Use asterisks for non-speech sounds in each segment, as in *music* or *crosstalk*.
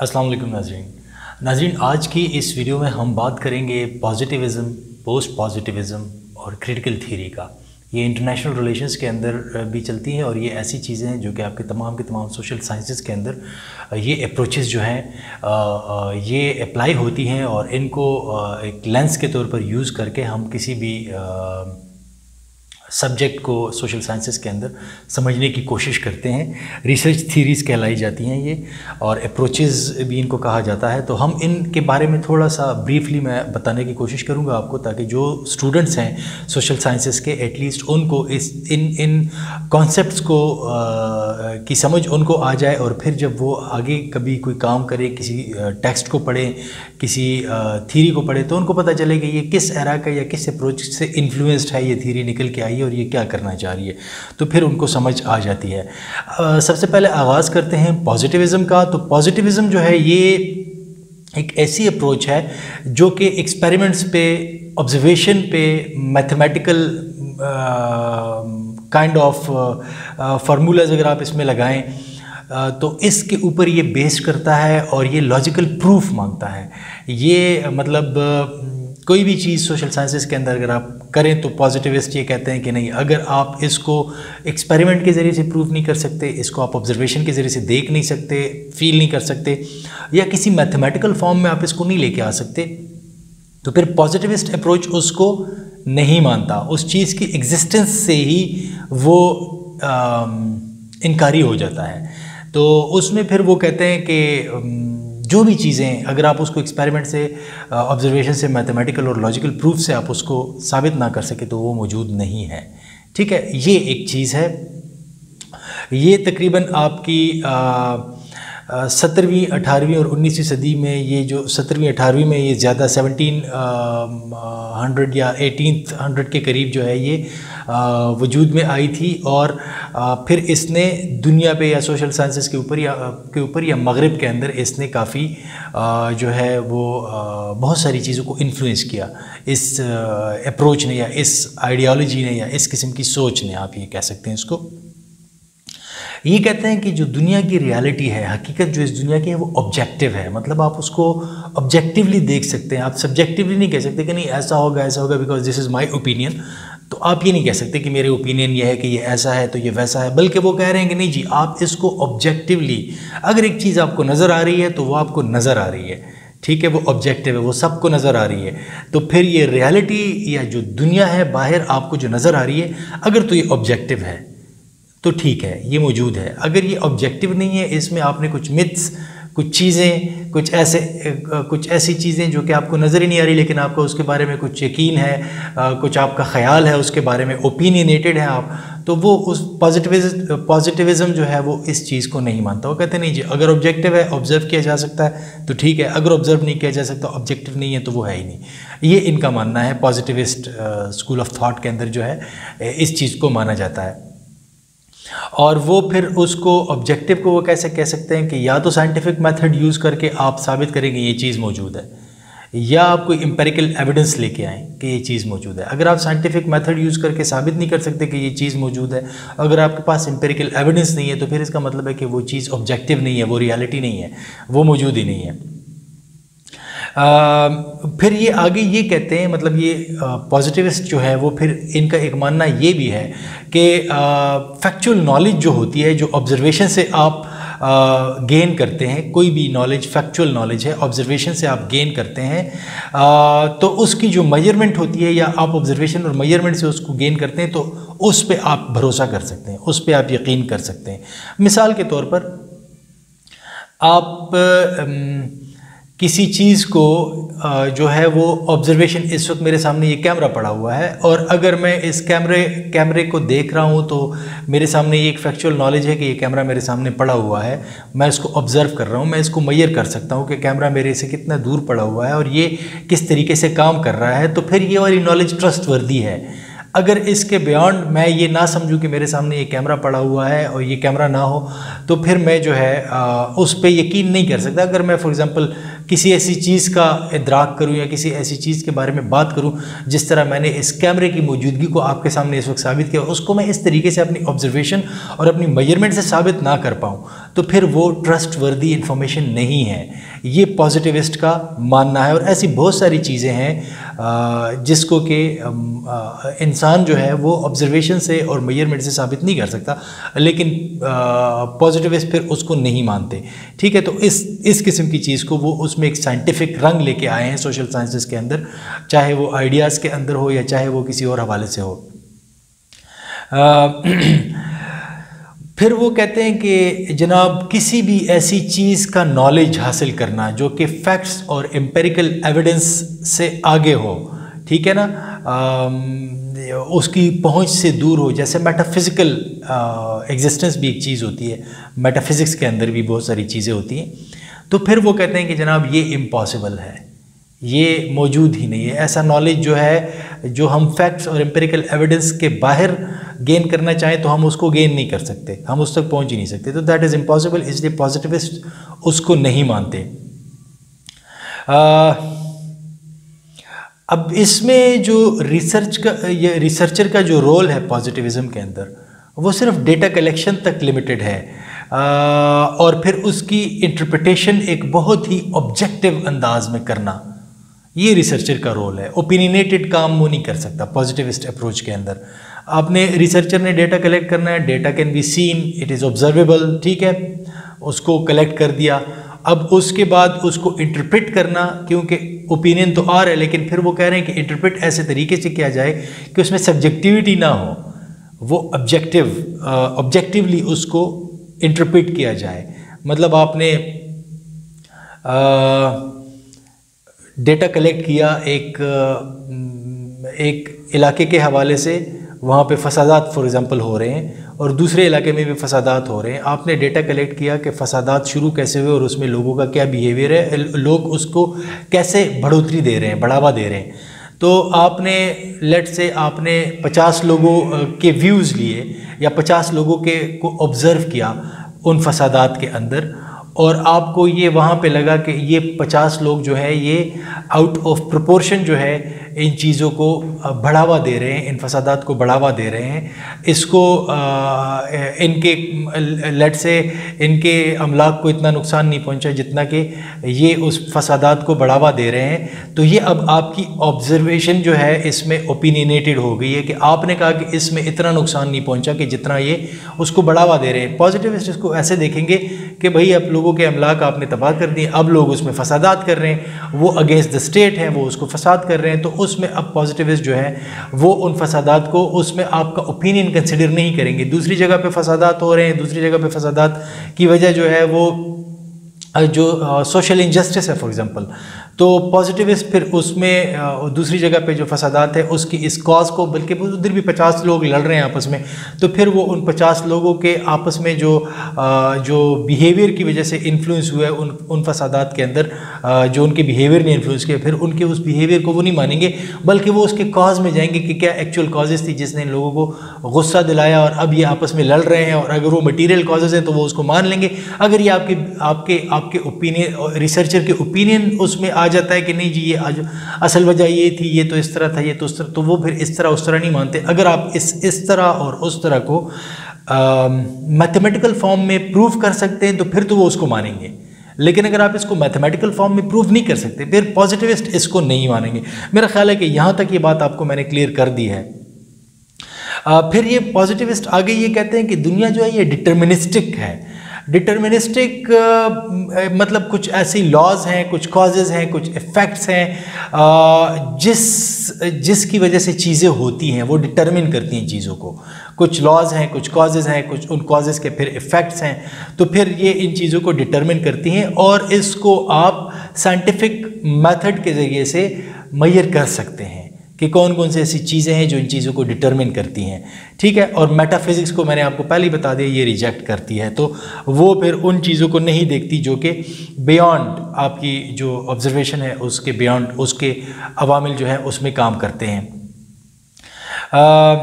अस्सलाम वालेकुम नाजरीन। नाजरीन, आज की इस वीडियो में हम बात करेंगे पॉजिटिविज़म पोस्ट पॉजिटिविज़म और क्रिटिकल थीरी का। ये इंटरनेशनल रिलेशंस के अंदर भी चलती हैं और ये ऐसी चीज़ें हैं जो कि आपके तमाम के तमाम सोशल साइंसेस के अंदर ये अप्रोचेस जो हैं ये अप्लाई होती हैं और इनको एक लेंस के तौर पर यूज़ करके हम किसी भी सब्जेक्ट को सोशल साइंसेस के अंदर समझने की कोशिश करते हैं। रिसर्च थीरीज़ कहलाई जाती हैं ये और अप्रोचेस भी इनको कहा जाता है। तो हम इनके बारे में थोड़ा सा ब्रीफली मैं बताने की कोशिश करूँगा आपको ताकि जो स्टूडेंट्स हैं सोशल साइंसेस के एटलीस्ट उनको इस इन इन कॉन्सेप्ट को आ, की समझ उनको आ जाए और फिर जब वो आगे कभी कोई काम करें किसी टेक्स्ट को पढ़े किसी थीरी को पढ़े तो उनको पता चले कि ये किस एरा का या किस अप्रोच से इन्फ्लुएंस्ड है ये थीरी निकल के आई है और ये क्या करना चाह रही है। तो फिर उनको समझ आ जाती है। सबसे पहले आगाज़ करते हैं पॉजिटिविज़म का। तो पॉजिटिविज़म जो है ये एक ऐसी अप्रोच है जो कि एक्सपेरिमेंट्स पे ऑब्जर्वेशन पे मैथमेटिकल काइंड ऑफ़ फार्मूलाज अगर आप इसमें लगाएँ तो इसके ऊपर ये बेस करता है और ये लॉजिकल प्रूफ माँगता है। ये मतलब कोई भी चीज़ सोशल साइंसेस के अंदर अगर आप करें तो पॉजिटिविस्ट ये कहते हैं कि नहीं, अगर आप इसको एक्सपेरिमेंट के ज़रिए से प्रूव नहीं कर सकते, इसको आप ऑब्जर्वेशन के ज़रिए से देख नहीं सकते फील नहीं कर सकते, या किसी मैथमेटिकल फॉर्म में आप इसको नहीं लेके आ सकते तो फिर पॉजिटिविस्ट अप्रोच उसको नहीं मानता। उस चीज़ की एग्जिस्टेंस से ही वो इनकारी हो जाता है। तो उसमें फिर वो कहते हैं कि जो भी चीज़ें, अगर आप उसको एक्सपेरिमेंट से ऑब्जर्वेशन से मैथमेटिकल और लॉजिकल प्रूफ से आप उसको साबित ना कर सके तो वो मौजूद नहीं है। ठीक है, ये एक चीज़ है। ये तकरीबन आपकी सत्रहवीं, अठारहवीं और उन्नीसवीं सदी में ये जो, सत्रहवीं, अठारहवीं में ये ज़्यादा सेवनटीन हंड्रेड या एटीन हंड्रेड के करीब जो है ये वजूद में आई थी और फिर इसने दुनिया पे या सोशल साइंसेस के ऊपर या के ऊपर या मगरब के अंदर इसने काफ़ी जो है वो बहुत सारी चीज़ों को इन्फ्लुएंस किया। इस अप्रोच ने या इस आइडियोलॉजी ने या इस किस्म की सोच ने आप ये कह सकते हैं इसको। ये कहते हैं कि जो दुनिया की रियलिटी है, हकीकत जो इस दुनिया की है, वो ऑब्जेक्टिव है। मतलब आप उसको ऑब्जेक्टिवली देख सकते हैं। आप सब्जेक्टिवली नहीं कह सकते कि नहीं, ऐसा होगा ऐसा होगा because this is my opinion तो आप ये नहीं कह सकते कि मेरे ओपिनियन ये है कि ये ऐसा है तो ये वैसा है। बल्कि वो कह रहे हैं कि नहीं जी, आप इसको ऑब्जेक्टिवली अगर एक चीज़ आपको नज़र आ रही है तो वो आपको नज़र आ रही है। ठीक है, वो ऑब्जेक्टिव है, वो सबको नज़र आ रही है। तो फिर ये रियलिटी या जो दुनिया है, बाहर आपको जो नज़र आ रही है, अगर तो ये ऑब्जेक्टिव है। तो ठीक है, ये मौजूद है। अगर ये ऑब्जेक्टिव नहीं है, इसमें आपने कुछ मिथ्स कुछ चीज़ें, कुछ ऐसे, कुछ ऐसी चीज़ें जो कि आपको नज़र ही नहीं आ रही, लेकिन आपको उसके बारे में कुछ यकीन है कुछ आपका ख्याल है, उसके बारे में ओपिनियनेटेड है आप तो वो उस पॉजिटिविज्म पॉजिटिविज़म जो है वो इस चीज़ को नहीं मानता। वो कहते नहीं जी, अगर ऑब्जेक्टिव है ऑब्ज़र्व किया जा सकता है तो ठीक है, अगर ऑब्ज़र्व नहीं किया जा सकता ऑब्जेक्टिव नहीं है तो वो है ही नहीं। ये इनका मानना है पॉजिटिविस्ट स्कूल ऑफ़ थाट के अंदर जो है, इस चीज़ को माना जाता है। और वो फिर उसको ऑब्जेक्टिव को वो कैसे कह सकते हैं कि या तो साइंटिफिक मेथड यूज़ करके आप साबित करेंगे ये चीज़ मौजूद है, या आप कोई इम्पेरिकल एविडेंस लेके आएँ कि ये चीज़ मौजूद है। अगर आप साइंटिफिक मेथड यूज़ करके साबित नहीं कर सकते कि ये चीज़ मौजूद है, अगर आपके पास इम्पेरिकल एविडेंस नहीं है तो फिर इसका मतलब है कि वो चीज़ ऑब्जेक्टिव नहीं है, वो रियलिटी नहीं है, वो मौजूद ही नहीं है। फिर ये आगे ये कहते हैं मतलब ये पॉजिटिविस्ट जो है वो फिर इनका एक मानना ये भी है कि फैक्चुअल नॉलेज जो होती है जो ऑब्जर्वेशन से आप गेन करते हैं कोई भी नॉलेज फैक्चुअल नॉलेज है ऑब्जर्वेशन से आप गेन करते हैं आ, तो उसकी जो मेज़रमेंट होती है या आप ऑब्जर्वेशन और मेज़रमेंट से उसको गेन करते हैं तो उस पर आप भरोसा कर सकते हैं उस पर आप यकीन कर सकते हैं। मिसाल के तौर पर आप किसी चीज़ को जो है वो ऑब्जर्वेशन इस वक्त मेरे सामने ये कैमरा पड़ा हुआ है और अगर मैं इस कैमरे कैमरे को देख रहा हूँ तो मेरे सामने ये एक फैक्चुअल नॉलेज है कि ये कैमरा मेरे सामने पड़ा हुआ है। मैं इसको ऑब्ज़र्व कर रहा हूँ मैं इसको मैयर कर सकता हूँ कि कैमरा मेरे से कितना दूर पड़ा हुआ है और ये किस तरीके से काम कर रहा है। तो फिर ये वाली नॉलेज ट्रस्ट वर्दी है। अगर इसके बियॉन्ड मैं ये ना समझूं कि मेरे सामने ये कैमरा पड़ा हुआ है और ये कैमरा ना हो तो फिर मैं जो है आ, उस पर यकीन नहीं कर सकता। अगर मैं फॉर एग्ज़ाम्पल किसी ऐसी चीज़ का इदराक करूँ या किसी ऐसी चीज़ के बारे में बात करूँ, जिस तरह मैंने इस कैमरे की मौजूदगी को आपके सामने इस वक्त साबित किया, उसको मैं इस तरीके से अपनी ऑब्जर्वेशन और अपनी मेज़रमेंट से साबित ना कर पाऊँ। तो फिर वो ट्रस्ट वर्दी इन्फॉर्मेशन नहीं है। ये पॉजिटिविस्ट का मानना है और ऐसी बहुत सारी चीज़ें हैं जिसको कि इंसान जो है वो ऑब्जर्वेशन से और मेयरमेंट से साबित नहीं कर सकता, लेकिन पॉजिटिविस्ट फिर उसको नहीं मानते। ठीक है तो इस इस किस्म की चीज़ को वो उसमें एक साइंटिफिक रंग लेके आए हैं सोशल साइंसेस के अंदर, चाहे वो आइडियाज़ के अंदर हो या चाहे वो किसी और हवाले से हो। *clears throat* फिर वो कहते हैं कि जनाब किसी भी ऐसी चीज़ का नॉलेज हासिल करना जो कि फैक्ट्स और एम्पेरिकल एविडेंस से आगे हो ठीक है ना? आ, उसकी पहुँच से दूर हो। जैसे मेटाफिज़िकल एग्जिस्टेंस भी एक चीज़ होती है। मेटाफिज़िक्स के अंदर भी बहुत सारी चीज़ें होती हैं। तो फिर वो कहते हैं कि जनाब ये इम्पॉसिबल है। ये मौजूद ही नहीं है। ऐसा नॉलेज जो है जो हम फैक्ट्स और एम्पेरिकल एविडेंस के बाहर गेन करना चाहें तो हम उसको गेन नहीं कर सकते। हम उस तक पहुँच ही नहीं सकते। तो दैट इज़ इम्पॉसिबल इसलिए पॉजिटिविस्ट उसको नहीं मानते। आ, अब इसमें जो रिसर्च का ये रिसर्चर का जो रोल है पॉजिटिविज्म के अंदर वो सिर्फ़ डेटा कलेक्शन तक लिमिटेड है। आ, और फिर उसकी इंटरप्रिटेशन एक बहुत ही ऑब्जेक्टिव अंदाज में करना ये रिसर्चर का रोल है। ओपिनियनेटेड काम वो नहीं कर सकता पॉजिटिविस्ट अप्रोच के अंदर। आपने रिसर्चर ने डेटा कलेक्ट करना है data can be seen it is observable ठीक है? उसको कलेक्ट कर दिया। अब उसके बाद उसको इंटरप्रिट करना, क्योंकि ओपिनियन तो आ रहा है, लेकिन फिर वो कह रहे हैं कि इंटरप्रिट ऐसे तरीके से किया जाए कि उसमें सब्जेक्टिविटी ना हो। वो ऑब्जेक्टिव ऑब्जेक्टिवली उसको इंटरप्रिट किया जाए। मतलब आपने डेटा कलेक्ट किया एक एक इलाके के हवाले से वहाँ पे फसादात फॉर एग्ज़ाम्पल हो रहे हैं और दूसरे इलाके में भी फसादात हो रहे हैं। आपने डेटा कलेक्ट किया कि फसादात शुरू कैसे हुए और उसमें लोगों का क्या बिहेवियर है लोग उसको कैसे बढ़ोतरी दे रहे हैं, बढ़ावा दे रहे हैं। तो आपने लेट से आपने 50 लोगों के व्यूज़ लिए या 50 लोगों के को ऑब्ज़र्व किया उन फसादात के अंदर और आपको ये वहाँ पे लगा कि ये 50 लोग जो है ये आउट ऑफ़ प्रोपोर्शन जो है इन चीज़ों को बढ़ावा दे रहे हैं इन फसादात को बढ़ावा दे रहे हैं। इसको आ, इनके लेट से इनके अमलाक को इतना नुकसान नहीं पहुँचा जितना कि ये उस फसादात को बढ़ावा दे रहे हैं। तो ये अब आपकी ऑब्जर्वेशन जो है इसमें ओपिनियनेटेड हो गई है कि आपने कहा कि इसमें इतना नुकसान नहीं पहुँचा कि जितना ये उसको बढ़ावा दे रहे हैं। पॉजिटिविस्ट इसको ऐसे देखेंगे कि भाई आप लोगों के अमलाक आपने तबाह कर दिए, अब लोग उसमें फसादात कर रहे हैं, वो अगेंस्ट द स्टेट हैं, वो उसको फसाद कर रहे हैं तो उसमें अब पॉजिटिविस्ट जो हैं, वो उन फसादात को उसमें आपका ओपिनियन कंसिडर नहीं करेंगे। दूसरी जगह पर फसादात हो रहे हैं, दूसरी जगह पर फसादात की वजह जो है वो, जो सोशल इनजस्टिस है फॉर एग्ज़ाम्पल तो पॉजिटिविस्ट फिर उसमें दूसरी जगह पे जो फसादात है, उसकी इस कॉज को, बल्कि उधर भी पचास लोग लड़ रहे हैं आपस में तो फिर वो उन पचास लोगों के आपस में जो जो बिहेवियर की वजह से इन्फ्लुएंस हुआ है, उन उन फसादात के अंदर जो उनके बिहेवियर ने इन्फ्लुएंस किया, फिर उनके उस बिहेवियर को वो नहीं मानेंगे, बल्कि वो उसके कॉज में जाएँगे कि क्या एक्चुअल कॉजेज़ थी जिसने लोगों को गुस्सा दिलाया और अब ये आपस में लड़ रहे हैं और अगर वो मटीरियल कॉजेज़ हैं तो वो उसको मान लेंगे। अगर ये आपके आपके आपके ओपिनियन रिसर्चर के ओपिनियन उसमें आ जाता है कि नहीं जी ये आज असल वजह ये थी ये तो इस तरह था ये तो उस तरह तो वो फिर इस तरह उस तरह नहीं मानते। अगर आप इस इस तरह और उस तरह को मैथमेटिकल फॉर्म में प्रूव कर सकते हैं तो फिर तो वो उसको मानेंगे। लेकिन अगर आप इसको मैथमेटिकल फॉर्म में प्रूव नहीं कर सकते फिर पॉजिटिविस्ट इसको नहीं मानेंगे। मेरा ख्याल है कि यहाँ तक ये बात आपको मैंने क्लियर कर दी है। आ, फिर ये पॉजिटिविस्ट आगे ये कहते हैं कि दुनिया जो है ये डिटर्मिनिस्टिक है। डिटर्मिनिस्टिक uh, मतलब कुछ ऐसी लॉज हैं कुछ कॉजेज़ हैं कुछ इफ़ेक्ट्स हैं uh, जिस जिसकी वजह से चीज़ें होती हैं वो डिटर्मिन करती हैं चीज़ों को। कुछ लॉज हैं कुछ कॉजेज़ हैं कुछ उन कॉजेज़ के फिर इफ़ेक्ट्स हैं तो फिर ये इन चीज़ों को डिटर्मिन करती हैं और इसको आप साइंटिफिक मेथड के ज़रिए से मैयर कर सकते हैं। कि कौन कौन सी ऐसी चीज़ें हैं जो इन चीज़ों को डिटरमिन करती हैं। ठीक है? और मेटाफिज़िक्स को मैंने आपको पहले ही बता दिया ये रिजेक्ट करती है। तो वो फिर उन चीज़ों को नहीं देखती जो कि बियॉन्ड आपकी जो ऑब्जर्वेशन है उसके बियॉन्ड उसके अवामिल जो है उसमें काम करते हैं। आ,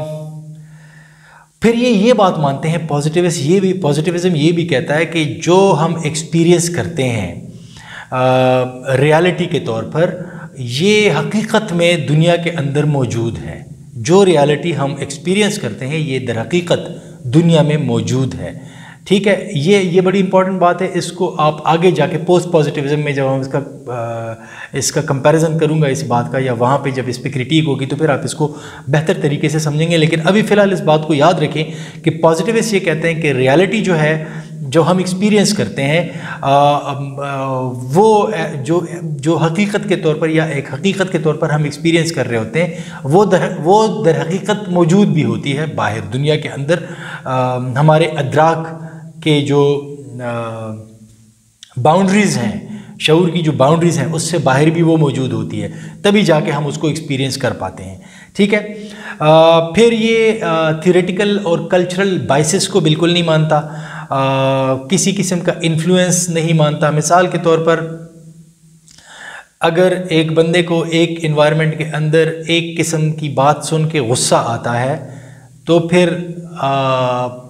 फिर ये ये बात मानते हैं पॉजिटिविस्ट ये भी पॉजिटिविज्म ये भी कहता है कि जो हम एक्सपीरियंस करते हैं रियलिटी के तौर पर ये हकीकत में दुनिया के अंदर मौजूद है। जो रियलिटी हम एक्सपीरियंस करते हैं ये दर हकीकत दुनिया में मौजूद है। ठीक है ये ये बड़ी इंपॉर्टेंट बात है। इसको आप आगे जाके पोस्ट पॉजिटिविज्म में जब हम इसका आ, इसका कंपैरिजन करूँगा इस बात का या वहाँ पे जब इस पर क्रिटिक होगी तो फिर आप इसको बेहतर तरीके से समझेंगे। लेकिन अभी फ़िलहाल इस बात को याद रखें कि पॉजिटिविस्ट ये कहते हैं कि रियलिटी जो है जो हम एक्सपीरियंस करते हैं आ, आ, वो जो जो हकीकत के तौर पर या एक हकीकत के तौर पर हम एक्सपीरियंस कर रहे होते हैं वो दर वो दर हकीकत मौजूद भी होती है बाहर दुनिया के अंदर। आ, हमारे अदराक के जो बाउंड्रीज़ हैं शूर की जो बाउंड्रीज़ हैं उससे बाहर भी वो मौजूद होती है। तभी जाके हम उसको एक्सपीरियंस कर पाते हैं। ठीक है? आ, फिर ये थियोरेटिकल और कल्चरल बाइसिस को बिल्कुल नहीं मानता। किसी किस्म का इन्फ्लुएंस नहीं मानता। मिसाल के तौर पर, अगर एक बंदे को एक इन्वायरमेंट के अंदर एक किस्म की बात सुन के गुस्सा आता है तो फिर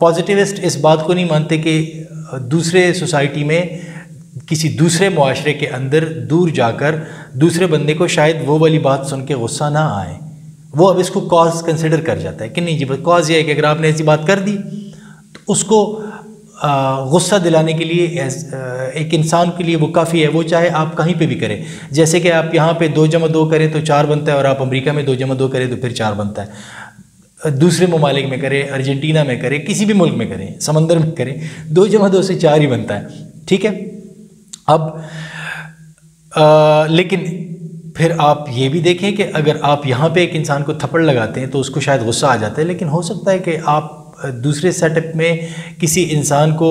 पॉजिटिविस्ट इस बात को नहीं मानते कि दूसरे सोसाइटी में, किसी दूसरे माशरे के अंदर दूर जाकर दूसरे बंदे को शायद वो वाली बात सुन के गुस्सा ना आए। वो अब इसको कॉज कंसिडर कर जाता है कि नहीं जी कॉज ये है कि अगर आपने ऐसी बात कर दी तो उसको गुस्सा दिलाने के लिए एक इंसान के लिए वो काफ़ी है। वो चाहे आप कहीं पे भी करें। जैसे कि आप यहाँ पे दो जमा दो करें तो चार बनता है और आप अमेरिका में दो जमा दो करें तो फिर चार बनता है। दूसरे ममालिक में करें अर्जेंटीना में करें किसी भी मुल्क में करें समंदर में करें दो जमा दो से चार ही बनता है। ठीक है? अब आ, लेकिन फिर आप ये भी देखें कि अगर आप यहाँ पे एक इंसान को थप्पड़ लगाते हैं तो उसको शायद गुस्सा आ जाता है लेकिन हो सकता है कि आप दूसरे सेटअप में किसी इंसान को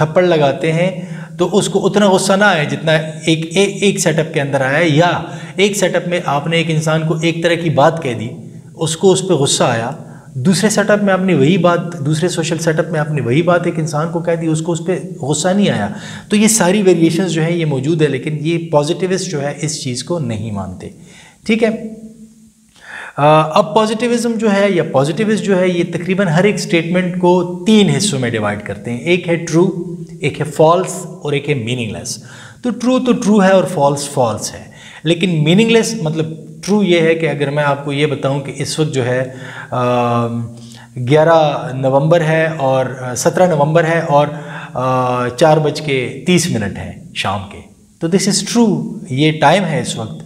थप्पड़ लगाते हैं तो उसको उतना गुस्सा ना आए जितना एक एक, एक सेटअप के अंदर आया। या एक सेटअप में आपने एक इंसान को एक तरह की बात कह दी उसको उस पर गुस्सा आया। दूसरे सेटअप में आपने वही बात दूसरे सोशल सेटअप में आपने वही बात एक इंसान को कह दी उसको उस पर गुस्सा नहीं आया। तो ये सारी वेरिएशंस जो है ये मौजूद है लेकिन ये पॉजिटिविस्ट जो है इस चीज़ को नहीं मानते। ठीक है? अब पॉजिटिविज्म जो है या पॉजिटिविस्ट जो है, ये तकरीबन हर एक स्टेटमेंट को तीन हिस्सों में डिवाइड करते हैं। एक है ट्रू एक है फॉल्स और एक है मीनिंगलेस तो ट्रू तो ट्रू है और फॉल्स फॉल्स है। लेकिन मीनिंगलेस मतलब ट्रू ये है कि अगर मैं आपको ये बताऊँ कि इस वक्त जो है ग्यारह नवंबर है और सत्रह नवंबर है और चार बज के तीस मिनट है शाम के। तो दिस इज़ ट्रू ये टाइम है इस वक्त।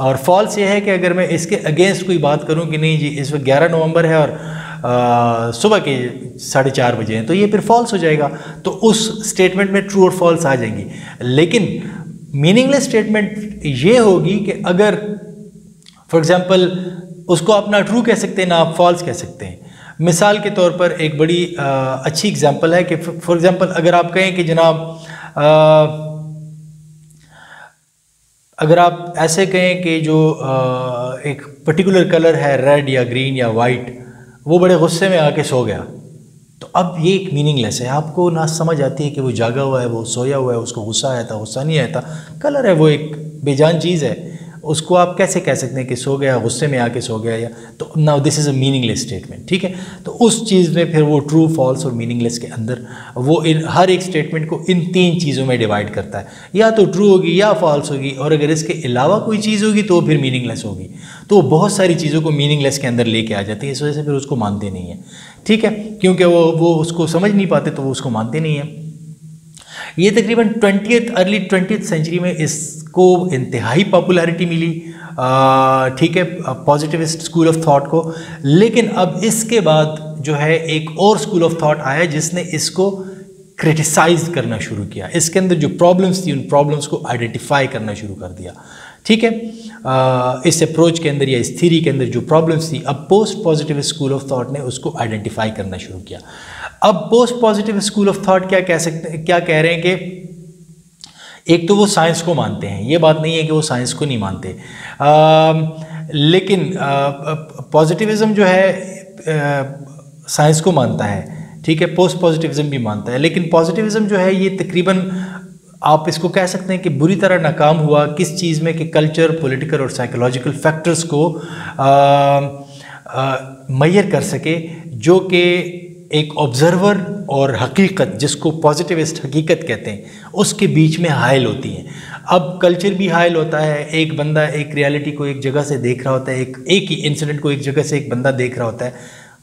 और फॉल्स ये है कि अगर मैं इसके अगेंस्ट कोई बात करूँ कि नहीं जी इस वक्त ग्यारह नवंबर है और सुबह के साढ़े चार बजे हैं तो ये फिर फॉल्स हो जाएगा। तो उस स्टेटमेंट में ट्रू और फॉल्स आ जाएँगी। लेकिन मीनिंगलेस स्टेटमेंट ये होगी कि अगर फॉर एग्ज़ाम्पल उसको आप ना ट्रू कह सकते हैं ना आप फॉल्स कह सकते हैं। मिसाल के तौर पर एक बड़ी आ, अच्छी एग्ज़ाम्पल है कि फॉर एग्ज़ाम्पल अगर आप कहें कि जनाब आ, अगर आप ऐसे कहें कि जो एक पर्टिकुलर कलर है रेड या ग्रीन या वाइट वो बड़े गुस्से में आके सो गया। तो अब ये एक मीनिंगलेस है। आपको ना समझ आती है कि वो जागा हुआ है, वो सोया हुआ है, उसको गुस्सा आया था, गुस्सा नहीं आया था। कलर है वो एक, बेजान चीज़ है। उसको आप कैसे कह सकते हैं कि सो गया, गुस्से में आके सो गया या तो now this is a meaningless statement ठीक है? तो उस चीज़ में फिर वो ट्रू फॉल्स और मीनिंगलेस के अंदर वो इन, हर एक स्टेटमेंट को इन तीन चीज़ों में डिवाइड करता है। या तो ट्रू होगी या फॉल्स होगी, और अगर इसके अलावा कोई चीज़ होगी तो फिर मीनिंगलेस होगी। तो बहुत सारी चीज़ों को मीनिंगलेस के अंदर लेके आ जाती है, इस वजह से फिर उसको मानते नहीं हैं, ठीक है? क्योंकि वो वो उसको समझ नहीं पाते तो वो उसको मानते नहीं हैं। ये तकरीबन ट्वेंटी अर्ली ट्वेंटी सेंचुरी में इसको इंतहाई पॉपुलैरिटी मिली। ठीक है पॉजिटिविस्ट स्कूल ऑफ़ थॉट को। लेकिन अब इसके बाद जो है, एक और स्कूल ऑफ़ थॉट आया जिसने इसको क्रिटिसाइज करना शुरू किया। इसके अंदर जो प्रॉब्लम्स थी, उन प्रॉब्लम्स को आइडेंटिफाई करना शुरू कर दिया। ठीक है? इस अप्रोच के अंदर या इस थीरी के अंदर जो प्रॉब्लम्स थी, अब post positive school of thought ने उसको आइडेंटिफाई करना शुरू किया। अब post positive school of thought क्या कह सकते क्या कह रहे हैं कि एक तो वो साइंस को मानते हैं ये बात नहीं है कि वो साइंस को नहीं मानते। आ, लेकिन पॉजिटिविज्म जो है साइंस को मानता है ठीक है पोस्ट पॉजिटिविज्म भी मानता है लेकिन पॉजिटिविज्म जो है ये तकरीबन आप इसको कह सकते हैं कि बुरी तरह नाकाम हुआ किस चीज़ में कि कल्चर पॉलिटिकल और साइकोलॉजिकल फैक्टर्स को मैयर कर सके जो कि एक ऑब्ज़र्वर और हकीकत, जिसको पॉजिटिविस्ट हकीकत कहते हैं, उसके बीच में हायल होती हैं। अब कल्चर भी हायल होता है, एक बंदा एक रियलिटी को एक जगह से देख रहा होता है, एक एक ही इंसिडेंट को एक जगह से एक बंदा देख रहा होता है,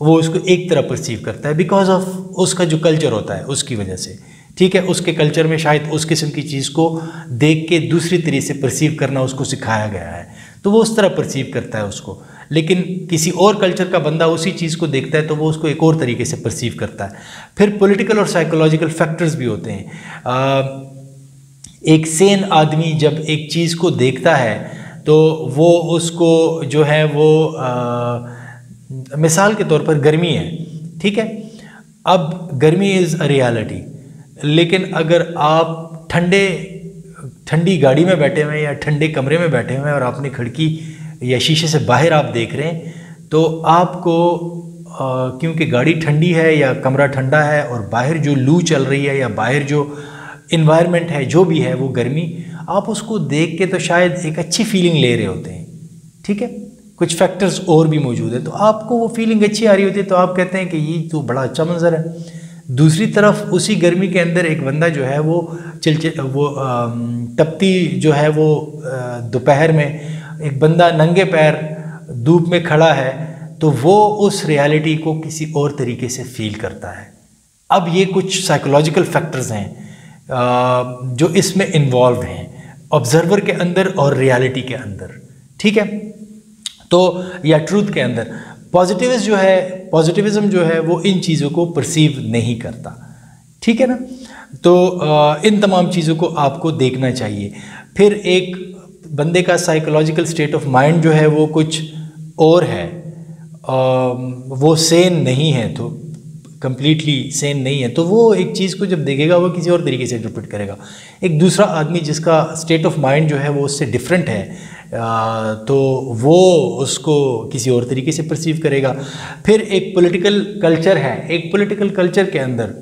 वो उसको एक तरह परसीव करता है बिकॉज़ ऑफ़ उसका जो कल्चर होता है, उसकी वजह से। ठीक है, उसके कल्चर में शायद उस किस्म की चीज़ को देख के दूसरी तरीके से परसीव करना उसको सिखाया गया है। तो वो उस तरह परसीव करता है उसको। लेकिन किसी और कल्चर का बंदा उसी चीज़ को देखता है तो वो उसको एक और तरीके से परसीव करता है। फिर पॉलिटिकल और साइकोलॉजिकल फैक्टर्स भी होते हैं। आ, एक सेन आदमी जब एक चीज़ को देखता है तो वो उसको जो है वो आ, मिसाल के तौर पर गर्मी है ठीक है? अब गर्मी इज़ अ रियलिटी लेकिन अगर आप ठंडे ठंडी गाड़ी में बैठे हुए हैं या ठंडे कमरे में बैठे हुए हैं और आपने खिड़की या शीशे से बाहर आप देख रहे हैं तो आपको क्योंकि गाड़ी ठंडी है या कमरा ठंडा है और बाहर जो लू चल रही है या बाहर जो इन्वायरमेंट है, जो भी है वो गर्मी, आप उसको देख के तो शायद एक अच्छी फीलिंग ले रहे होते हैं। ठीक है? कुछ फैक्टर्स और भी मौजूद है तो आपको वो फीलिंग अच्छी आ रही होती है तो आप कहते हैं कि ये तो बड़ा अच्छा मंजर है। दूसरी तरफ़ उसी गर्मी के अंदर एक बंदा जो है वो चिल वो तपती जो है वो दोपहर में एक बंदा नंगे पैर धूप में खड़ा है तो वो उस रियलिटी को किसी और तरीके से फील करता है। अब ये कुछ साइकोलॉजिकल फैक्टर्स हैं जो इसमें इन्वॉल्व हैं ऑब्जर्वर के अंदर और रियलिटी के अंदर। ठीक है? तो या ट्रूथ के अंदर। पॉजिटिविस्ट जो है पॉजिटिविज्म जो है, वो इन चीज़ों को परसीव नहीं करता। ठीक है ना? तो इन तमाम चीज़ों को आपको देखना चाहिए। फिर एक बंदे का साइकोलॉजिकल स्टेट ऑफ़ माइंड जो है वो कुछ और है। वो सेन नहीं है तो कम्प्लीटली सेन नहीं है। तो वो एक चीज़ को जब देखेगा, वो किसी और तरीके से इंटरप्रेट करेगा। एक दूसरा आदमी जिसका स्टेट ऑफ़ माइंड जो है वो उससे डिफरेंट है तो वो उसको किसी और तरीके से परसीव करेगा। फिर एक पॉलिटिकल कल्चर है। एक पॉलिटिकल कल्चर के अंदर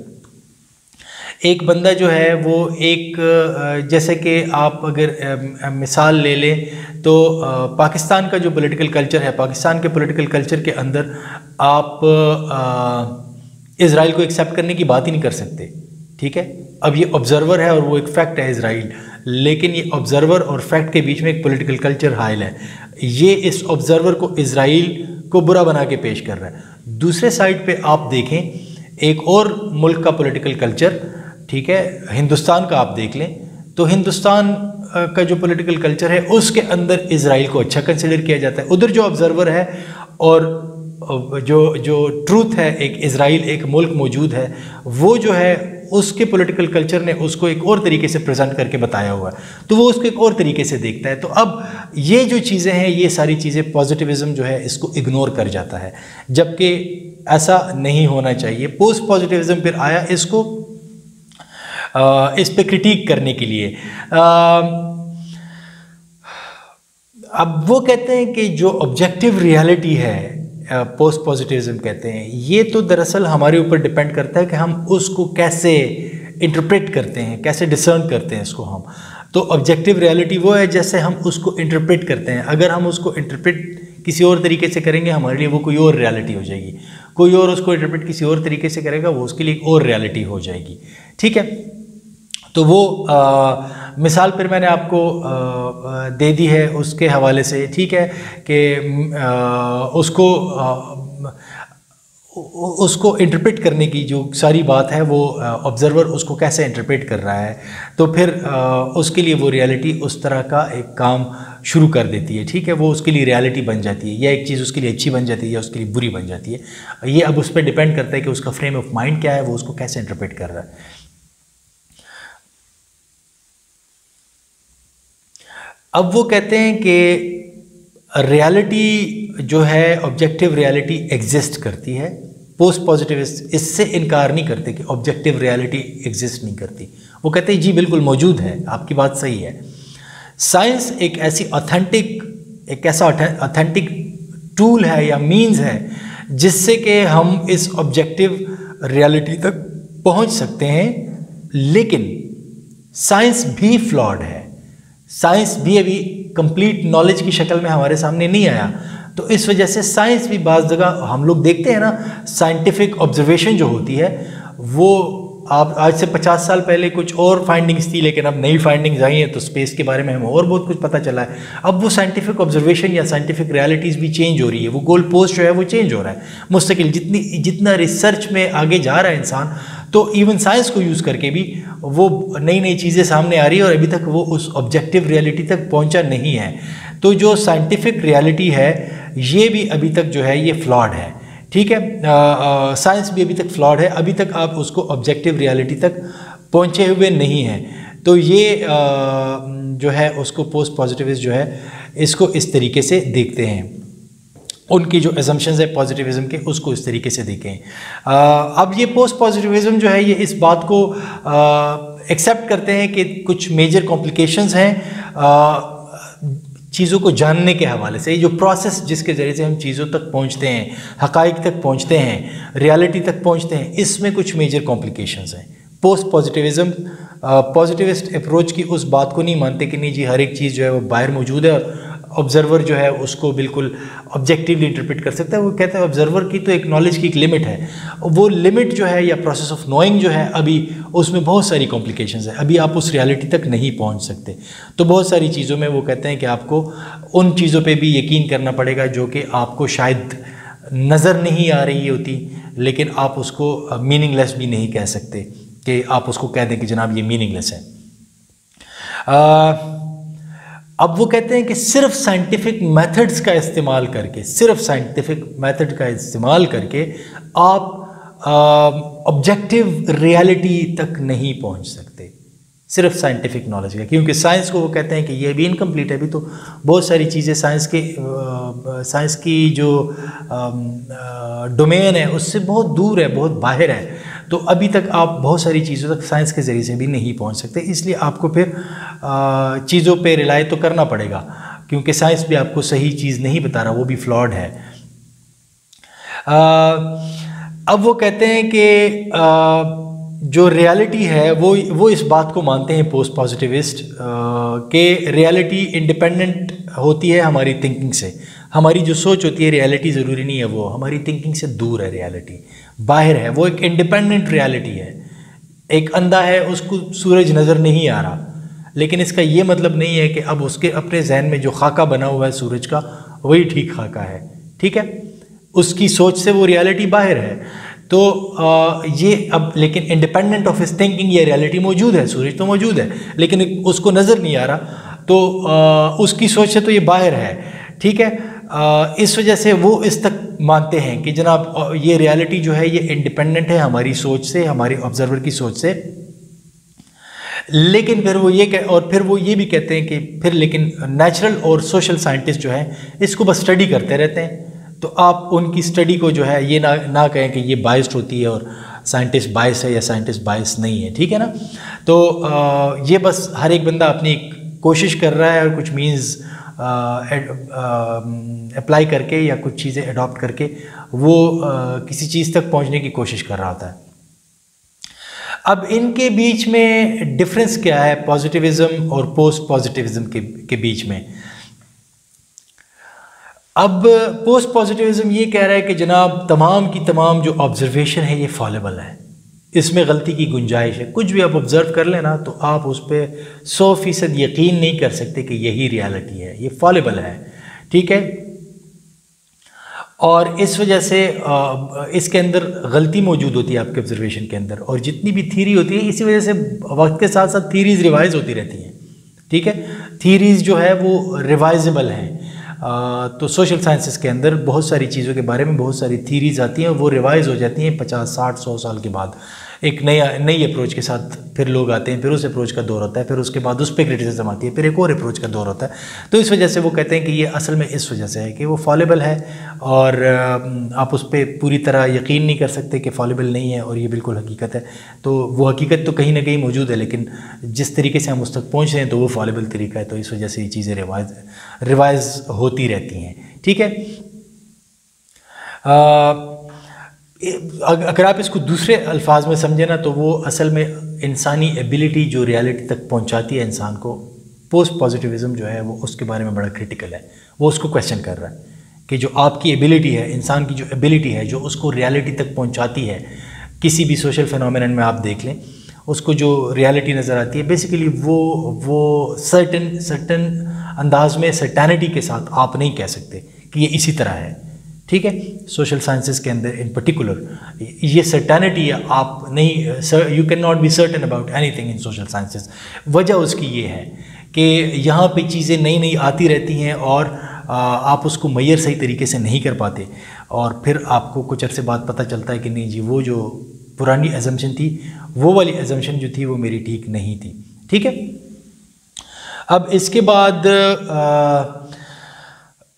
एक बंदा जो है वो एक जैसे कि आप अगर मिसाल ले लें तो पाकिस्तान का जो पॉलिटिकल कल्चर है, पाकिस्तान के पॉलिटिकल कल्चर के अंदर आप इसराइल को एक्सेप्ट करने की बात ही नहीं कर सकते, ठीक है? अब ये ऑब्जर्वर है और वो एक फैक्ट है इसराइल, लेकिन ये ऑब्जर्वर और फैक्ट के बीच में एक पॉलिटिकल कल्चर हाइल है। ये इस ऑब्जर्वर को इसराइल को बुरा बना के पेश कर रहा है। दूसरे साइड पे आप देखें, एक और मुल्क का पॉलिटिकल कल्चर ठीक है, हिंदुस्तान का आप देख लें। तो हिंदुस्तान का जो पॉलिटिकल कल्चर है, उसके अंदर इसराइल को अच्छा कंसिडर किया जाता है। उधर जो ऑब्जर्वर है और जो जो ट्रूथ है, एक इसराइल एक मुल्क मौजूद है, वो जो है, उसके पॉलिटिकल कल्चर ने उसको एक और तरीके से प्रेजेंट करके बताया हुआ है। तो वो उसको एक और तरीके से देखता है। तो अब ये जो चीज़ें हैं, ये सारी चीज़ें पॉजिटिविज्म जो है, इसको इग्नोर कर जाता है। जबकि ऐसा नहीं होना चाहिए। पोस्ट पॉजिटिविज्म फिर आया इसको। इस पर क्रिटिक करने के लिए। अब वो कहते हैं कि जो ऑब्जेक्टिव रियलिटी है पोस्ट पॉजिटिविज्म कहते हैं, ये तो दरअसल हमारे ऊपर डिपेंड करता है कि हम उसको कैसे इंटरप्रेट करते हैं, कैसे डिसर्न करते हैं इसको हम। तो ऑब्जेक्टिव रियलिटी वो है जैसे हम उसको इंटरप्रेट करते हैं। अगर हम उसको इंटरप्रेट किसी और तरीके से करेंगे, हमारे लिए वो कोई और रियलिटी हो जाएगी। कोई और उसको इंटरप्रेट किसी और तरीके से करेगा, वो उसके लिए और रियलिटी हो जाएगी। ठीक है? तो वो आ, मिसाल फिर मैंने आपको आ, दे दी है उसके हवाले से। ठीक है कि उसको आ, उसको इंटरप्रेट करने की जो सारी बात है वो ऑब्ज़र्वर उसको कैसे इंटरप्रेट कर रहा है तो फिर उसके लिए वो रियलिटी उस तरह का एक काम शुरू कर देती है। ठीक है वो उसके लिए रियलिटी बन जाती है या एक चीज़ उसके लिए अच्छी बन जाती है या उसके लिए बुरी बन जाती है। ये अब उस पर डिपेंड करता है कि उसका फ्रेम ऑफ़ माइंड क्या है वो उसको कैसे इंटरप्रेट कर रहा है। अब वो कहते हैं कि रियलिटी जो है ऑब्जेक्टिव रियलिटी एग्जिस्ट करती है। पोस्ट पॉजिटिव इससे इनकार नहीं करते कि ऑब्जेक्टिव रियलिटी एग्जिस्ट नहीं करती। वो कहते हैं, जी, बिल्कुल मौजूद है, आपकी बात सही है। साइंस एक ऐसी ऑथेंटिक एक ऐसा ऑथेंटिक टूल है या मीन्स है, जिससे कि हम इस ऑब्जेक्टिव रियलिटी तक पहुँच सकते हैं। लेकिन साइंस भी फ्लॉड है। साइंस भी अभी कंप्लीट नॉलेज की शक्ल में हमारे सामने नहीं आया। तो इस वजह से साइंस भी बाज़ जगह हम लोग देखते हैं ना साइंटिफिक ऑब्जर्वेशन जो होती है, वो आप आज से 50 साल पहले कुछ और फाइंडिंग्स थी, लेकिन अब नई फाइंडिंग्स आई हैं तो स्पेस के बारे में हमें और बहुत कुछ पता चला है। अब वो साइंटिफिक ऑब्जर्वेशन या साइंटिफिक रियलिटीज़ भी चेंज हो रही है। वो गोल पोस्ट जो है, वो चेंज हो रहा है। मुस्तकिल, जितनी, जितना रिसर्च में आगे जा रहा है इंसान तो इवन साइंस को यूज़ करके भी वो नई नई चीज़ें सामने आ रही है और अभी तक वो उस ऑब्जेक्टिव रियलिटी तक पहुँचा नहीं है। तो जो साइंटिफिक रियलिटी है ये भी अभी तक जो है ये फ्लॉड है। ठीक है? साइंस भी अभी तक फ्लॉड है। अभी तक आप उसको ऑब्जेक्टिव रियलिटी तक पहुँचे हुए नहीं हैं। तो ये आ, जो है उसको पोस्ट पॉजिटिविस्ट जो है इसको इस तरीके से देखते हैं। उनकी जो एजम्पन्स है पॉजिटिविज़म के उसको इस तरीके से देखें। आ, अब ये पोस्ट पॉजिटिविज़म जो है ये इस बात को एक्सेप्ट करते हैं कि कुछ मेजर कॉम्प्लिकेशंस हैं चीज़ों को जानने के हवाले से। जो प्रोसेस जिसके ज़रिए से हम चीज़ों तक पहुँचते हैं हकाइक तक पहुँचते हैं रियलिटी तक पहुँचते हैं इसमें कुछ मेजर कॉम्प्लिकेशंस हैं। पोस्ट पॉजिटिविज़म पॉजिटिविस्ट अप्रोच की उस बात को नहीं मानते कि नहीं जी हर एक चीज़ जो है वो बाहर मौजूद है ऑब्ज़र्वर जो है उसको बिल्कुल ऑब्जेक्टिवली इंटरप्रेट कर सकता है। वो कहता है ऑब्ज़र्वर की तो एक नॉलेज की एक लिमिट है। वो लिमिट जो है या प्रोसेस ऑफ़ नोइंग जो है अभी उसमें बहुत सारी कॉम्प्लिकेशन है। अभी आप उस रियलिटी तक नहीं पहुँच सकते। तो बहुत सारी चीज़ों में वो कहते हैं कि आपको उन चीज़ों पर भी यकीन करना पड़ेगा जो कि आपको शायद नज़र नहीं आ रही होती लेकिन आप उसको मीनिंगलेस भी नहीं कह सकते कि आप उसको कह दें कि जनाब ये मीनिंगलेस है। आ, अब वो कहते हैं कि सिर्फ़ साइंटिफिक मेथड्स का इस्तेमाल करके, सिर्फ़ साइंटिफिक मेथड का इस्तेमाल करके आप ऑब्जेक्टिव रियलिटी तक नहीं पहुँच सकते। सिर्फ़ साइंटिफिक नॉलेज का, क्योंकि साइंस को वो कहते हैं कि ये भी इनकम्प्लीट है, अभी तो बहुत सारी चीज़ें साइंस के साइंस की जो डोमेन है, उससे बहुत दूर है, बहुत बाहर है। तो अभी तक आप बहुत सारी चीज़ों तक साइंस के ज़रिए से भी नहीं पहुँच सकते, इसलिए आपको फिर चीज़ों पे रिलाई तो करना पड़ेगा क्योंकि साइंस भी आपको सही चीज़ नहीं बता रहा वो भी फ्लॉड है। आ, अब वो कहते हैं कि जो रियलिटी है वो वो इस बात को मानते हैं पोस्ट पॉजिटिविस्ट के रियलिटी इंडिपेंडेंट होती है हमारी थिंकिंग से। हमारी जो सोच होती है रियलिटी ज़रूरी नहीं है वो हमारी थिंकिंग से दूर है रियलिटी। बाहर है वो एक इंडिपेंडेंट रियलिटी है। एक अंधा है उसको सूरज नज़र नहीं आ रहा। लेकिन इसका ये मतलब नहीं है कि अब उसके अपने जहन में जो खाका बना हुआ है सूरज का वही ठीक खाका है। ठीक है? उसकी सोच से वो रियलिटी बाहर है। तो आ, ये अब लेकिन इंडिपेंडेंट ऑफ़ इस थिंकिंग ये रियलिटी मौजूद है सूरज तो मौजूद है लेकिन उसको नज़र नहीं आ रहा। तो आ, उसकी सोच से तो ये बाहर है। ठीक है? आ, इस वजह से वो इस तक मानते हैं कि जनाब ये रियलिटी जो है ये इंडिपेंडेंट है हमारी सोच से हमारी ऑब्जर्वर की सोच से। लेकिन फिर वो ये कह और फिर वो ये भी कहते हैं कि फिर लेकिन नेचुरल और सोशल साइंटिस्ट जो है इसको बस स्टडी करते रहते हैं। तो आप उनकी स्टडी को जो है ये ना ना कहें कि ये बाइस्ड होती है और साइंटिस्ट बायस है या साइंटिस्ट बायस नहीं है ठीक है ना? तो आ, ये बस हर एक बंदा अपनी कोशिश कर रहा है और कुछ मीन्स अप्लाई करके या कुछ चीज़ें अडॉप्ट करके वो uh, किसी चीज़ तक पहुँचने की कोशिश कर रहा होता है। अब इनके बीच में डिफरेंस क्या है? पॉजिटिविज्म और पोस्ट पॉजिटिविज्म के के बीच में। अब पोस्ट पॉजिटिविज्म ये कह रहा है कि जनाब, तमाम की तमाम जो ऑब्जर्वेशन है, ये फॉलेबल है। इसमें गलती की गुंजाइश है। कुछ भी आप ऑब्ज़र्व कर लेना तो आप उस पर सौ फ़ीसद यकीन नहीं कर सकते कि यही रियलिटी है। ये फॉलेबल है। ठीक है? और इस वजह से इसके अंदर गलती मौजूद होती है आपके ऑब्जर्वेशन के अंदर और जितनी भी थीरी होती है, इसी वजह से वक्त के साथ साथ थीरीज़ रिवाइज होती रहती हैं। ठीक है? थीरीज़ जो है वो रिवाइजेबल हैं। तो सोशल साइंसेस के अंदर बहुत सारी चीज़ों के बारे में बहुत सारी थीरीज आती हैं वो रिवाइज हो जाती हैं पचास, साठ, सौ साल के बाद। एक नया, नई अप्रोच के साथ फिर लोग आते हैं, फिर उस अप्रोच का दौर होता है, फिर उसके बाद उस पर क्रिटिसिज्म आती है, फिर एक और अप्रोच का दौर होता है। तो इस वजह से वो कहते हैं कि ये असल में इस वजह से है कि वो फॉलेबल है और आप उस पर पूरी तरह यकीन नहीं कर सकते कि फॉलेबल नहीं है और ये बिल्कुल हकीकत है। तो वो हकीकत तो कहीं ना कहीं मौजूद है, लेकिन जिस तरीके से हम उस तक पहुँच रहे हैं तो वो फॉलेबल तरीका है तो इस वजह से ये चीज़ें रिवाइज रिवाइज होती रहती हैं। ठीक है? अगर आप इसको दूसरे अल्फाज में समझे ना तो वो असल में इंसानी एबिलिटी जो रियलिटी तक पहुंचाती है इंसान को पोस्ट पॉजिटिविज्म जो है, वो उसके बारे में बड़ा क्रिटिकल है। वो उसको क्वेश्चन कर रहा है कि जो आपकी एबिलिटी है, इंसान की जो एबिलिटी है, जो उसको रियलिटी तक पहुंचाती है, किसी भी सोशल फिनोमिन में आप देख लें, उसको जो रियलिटी नज़र आती है बेसिकली वो वो सर्टन सर्टन अंदाज में सर्टैनिटी के साथ आप नहीं कह सकते कि ये इसी तरह है। ठीक है? सोशल साइंसेस के अंदर इन पर्टिकुलर ये सर्टैनिटी आप नहीं you can not be certain about anything in social sciences वजह उसकी ये है कि यहाँ पे चीज़ें नई नई आती रहती हैं और आप उसको मैयर सही तरीके से नहीं कर पाते। और फिर आपको कुछ अरसे बाद पता चलता है कि नहीं जी, वो जो पुरानी एजम्पन थी, वो वाली एजम्पन जो थी, वो मेरी ठीक नहीं थी। ठीक है? अब इसके बाद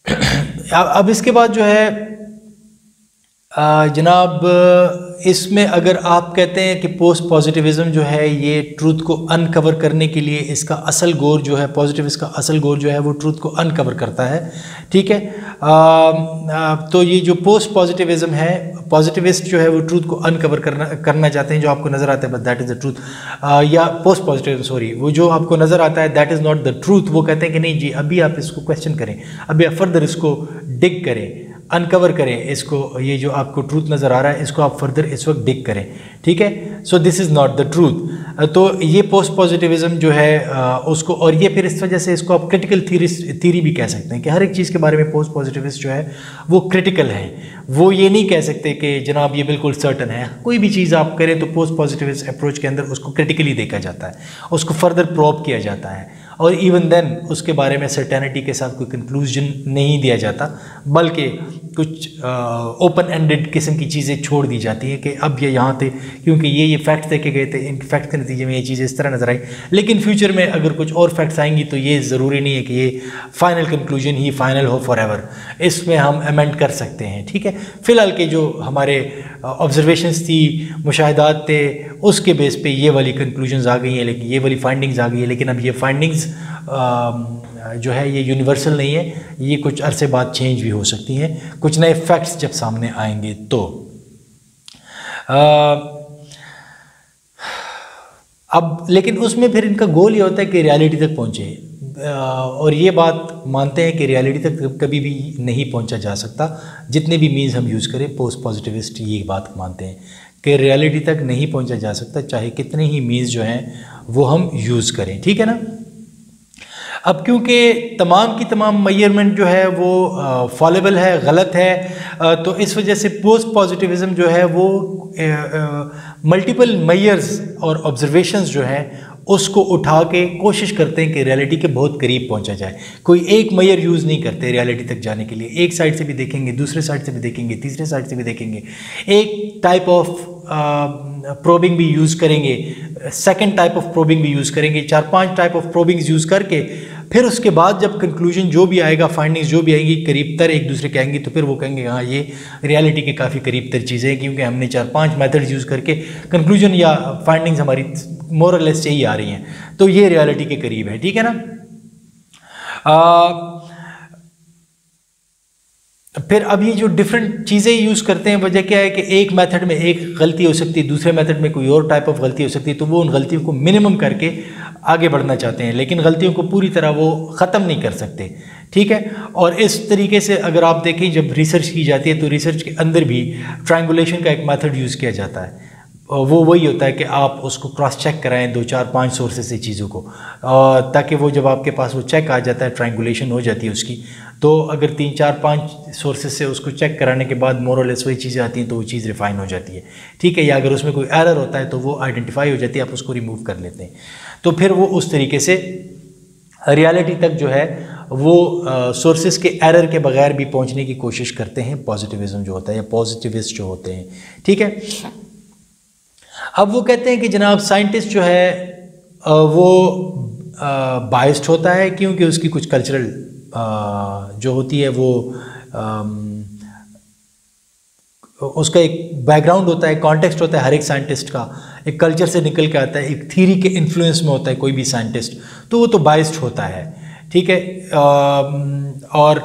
*clears throat* अब इसके बाद जो है जनाब इसमें अगर आप कहते हैं कि पोस्ट पॉजिटिविज़म जो है ये ट्रूथ को अनकवर करने के लिए इसका असल गोर जो है पॉजिटिव इसका असल गोर जो है वो ट्रूथ को अनकवर करता है। ठीक है? आ, तो ये जो पोस्ट पॉजिटिविज़म है पॉजिटिविस्ट जो है वो ट्रूथ को अनकवर करना करना चाहते हैं जो आपको नज़र आता है but that is the truth या पोस्ट पॉजिटिव सॉरी वो जो आपको नज़र आता है that is not the truth वो कहते हैं कि नहीं जी अभी आप इसको क्वेश्चन करें अभी आप फर्दर इसको डिग करें। अनकवर करें, इसको, ये जो आपको ट्रूथ नज़र आ रहा है, इसको आप फर्दर इस वक्त डिक करें, ठीक है? So this is not the truth तो ये पोस्ट पॉजिटिविज़म जो है उसको, और ये फिर इस वजह से इसको आप क्रिटिकल थीरी थीरी भी कह सकते हैं कि हर एक चीज़ के बारे में पोस्ट पॉजिटिविस्ट जो है, वो क्रिटिकल है। वो ये नहीं कह सकते कि जनाब ये बिल्कुल सर्टन है। कोई भी चीज़ आप करें तो पोस्ट पॉजिटिविस्ट अप्रोच के अंदर उसको क्रिटिकली देखा जाता है। उसको फर्दर प्रोप किया जाता है। और इवन देन उसके बारे में सर्टेनिटी के साथ कोई कंक्लूजन नहीं दिया जाता। बल्कि कुछ ओपन एंडेड किस्म की चीज़ें छोड़ दी जाती हैं कि अब ये यहाँ थे, क्योंकि ये ये फैक्ट्स देखे गए थे, इन फैक्ट के नतीजे में ये चीज़ें इस तरह नज़र आई। लेकिन फ्यूचर में अगर कुछ और फैक्ट्स आएँगी तो ये ज़रूरी नहीं है कि ये फाइनल कंक्लूजन ही फाइनल हो फॉर एवर इसमें हम अमेंड कर सकते हैं, ठीक है? फ़िलहाल के जो हमारे ऑब्जर्वेशंस थी, मुशाहदात थे, उसके बेस पे ये वाली कंक्लूजन्स आ गई हैं, लेकिन ये वाली फाइंडिंग्स आ गई है, लेकिन अब ये फाइंडिंग्स जो है ये यूनिवर्सल नहीं है। ये कुछ अरसे बाद चेंज भी हो सकती हैं। कुछ नए फैक्ट्स जब सामने आएँगे तो। आ, अब लेकिन उसमें फिर इनका गोल ये होता है कि रियलिटी तक पहुँचे। और ये बात मानते हैं कि रियलिटी तक कभी भी नहीं पहुँचा जा सकता। जितने भी मीन्स हम यूज़ करें पोस्ट पॉजिटिविस्ट ये बात मानते हैं कि रियलिटी तक नहीं पहुँचा जा सकता। चाहे कितने ही मीन्स जो हैं वो हम यूज़ करें। ठीक है ना? अब क्योंकि तमाम की तमाम मैयरमेंट जो है वो फॉलेबल है, गलत है तो इस वजह से पोस्ट पॉजिटिविज़म जो है वो मल्टीपल मैयर्स और ऑब्जर्वेशंस जो हैं, उसको उठा के कोशिश करते हैं कि रियलिटी के बहुत करीब पहुँचा जाए। कोई एक मैयर यूज़ नहीं करते रियलिटी तक जाने के लिए। एक साइड से भी देखेंगे, दूसरे साइड से भी देखेंगे, तीसरे साइड से भी देखेंगे। एक टाइप ऑफ़ प्रोबिंग भी यूज़ करेंगे सेकंड टाइप ऑफ़ प्रोबिंग भी यूज़ करेंगे, चार पाँच टाइप ऑफ़ प्रोबिंग्स यूज़ करके फिर उसके बाद जब कंक्लूजन जो भी आएगा फाइंडिंग्स जो भी आएँगी करीब तर एक दूसरे के आएँगी तो फिर वो कहेंगे हाँ ये रियलिटी के काफ़ी करीब तर चीज़ें हैं क्योंकि हमने चार पाँच मेथड्स यूज़ करके कंक्लूजन या फाइंडिंग्स हमारी मोरलेस से ही आ रही हैं. तो ये रियलिटी के करीब है ठीक है ना? आ, फिर अब ये जो डिफरेंट चीज़ें यूज़ करते हैं वजह क्या है कि एक मेथड में एक गलती हो सकती है दूसरे मेथड में कोई और टाइप ऑफ़ गलती हो सकती है तो वो उन गलतियों को मिनिमम करके आगे बढ़ना चाहते हैं, लेकिन गलतियों को पूरी तरह वो ख़त्म नहीं कर सकते। ठीक है? और इस तरीके से अगर आप देखें, जब रिसर्च की जाती है तो रिसर्च के अंदर भी ट्रायंगुलेशन का एक मेथड यूज़ किया जाता है। वो वही होता है कि आप उसको क्रॉस चेक कराएँ दो, चार, पाँच सोर्सेज से चीज़ों को। ताकि वो जब आपके पास वो चेक आ जाता है ट्रायंगुलेशन हो जाती है उसकी तो अगर तीन, चार, पाँच सोर्सेज से उसको चेक कराने के बाद मोरलेस वही चीज़ें आती हैं तो वो चीज़ रिफाइन हो जाती है। ठीक है, या अगर उसमें कोई एरर होता है तो वो आइडेंटिफाई हो जाती है, आप उसको रिमूव कर लेते हैं। तो फिर वो उस तरीके से रियलिटी तक जो है, वो सोर्सेज के एरर के बगैर भी पहुँचने की कोशिश करते हैं पॉजिटिविज्म जो होता है या पॉजिटिविस्ट जो होते हैं। ठीक है? अब वो कहते हैं कि जनाब साइंटिस्ट जो है वो बाइस्ड होता है, क्योंकि उसकी कुछ कल्चरल जो होती है वो उसका एक बैकग्राउंड होता है कॉन्टेक्स्ट होता है हर एक साइंटिस्ट का। एक कल्चर से निकल के आता है, एक थीरी के इन्फ्लुएंस में होता है कोई भी साइंटिस्ट तो वो तो बाइस्ड होता है, ठीक है? और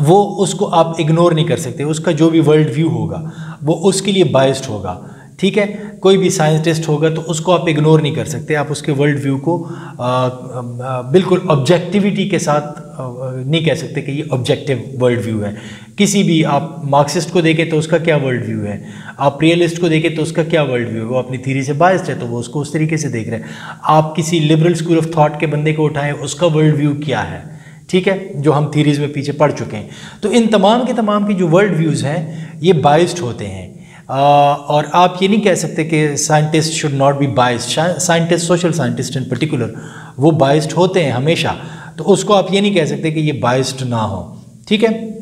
वो उसको आप इग्नोर नहीं कर सकते। उसका जो भी वर्ल्ड व्यू होगा, वो उसके लिए बाइस्ड होगा। ठीक है? कोई भी साइंटिस्ट होगा तो उसको आप इग्नोर नहीं कर सकते। आप उसके वर्ल्ड व्यू को आ, आ, बिल्कुल ऑब्जेक्टिविटी के साथ नहीं कह सकते कि ये ऑब्जेक्टिव वर्ल्ड व्यू है। किसी भी आप मार्क्सिस्ट को देखें तो उसका क्या वर्ल्ड व्यू है? आप रियलिस्ट को देखें तो उसका क्या वर्ल्ड व्यू है? वो अपनी थीरी से बायस्ड है तो वो उसको उस तरीके से देख रहे हैं। आप किसी लिबरल स्कूल ऑफ़ थाट के बंदे को उठाएँ उसका वर्ल्ड व्यू क्या है? ठीक है? जो हम थीरीज़ में पीछे पढ़ चुके हैं। तो इन तमाम के तमाम के जो वर्ल्ड व्यूज़ हैं ये बाइस्ड होते हैं। और आप ये नहीं कह सकते कि scientist should not be biased scientist social scientist in particular वो बाइस्ड होते हैं हमेशा। तो उसको आप ये नहीं कह सकते कि ये बाइस्ड ना हो। ठीक है?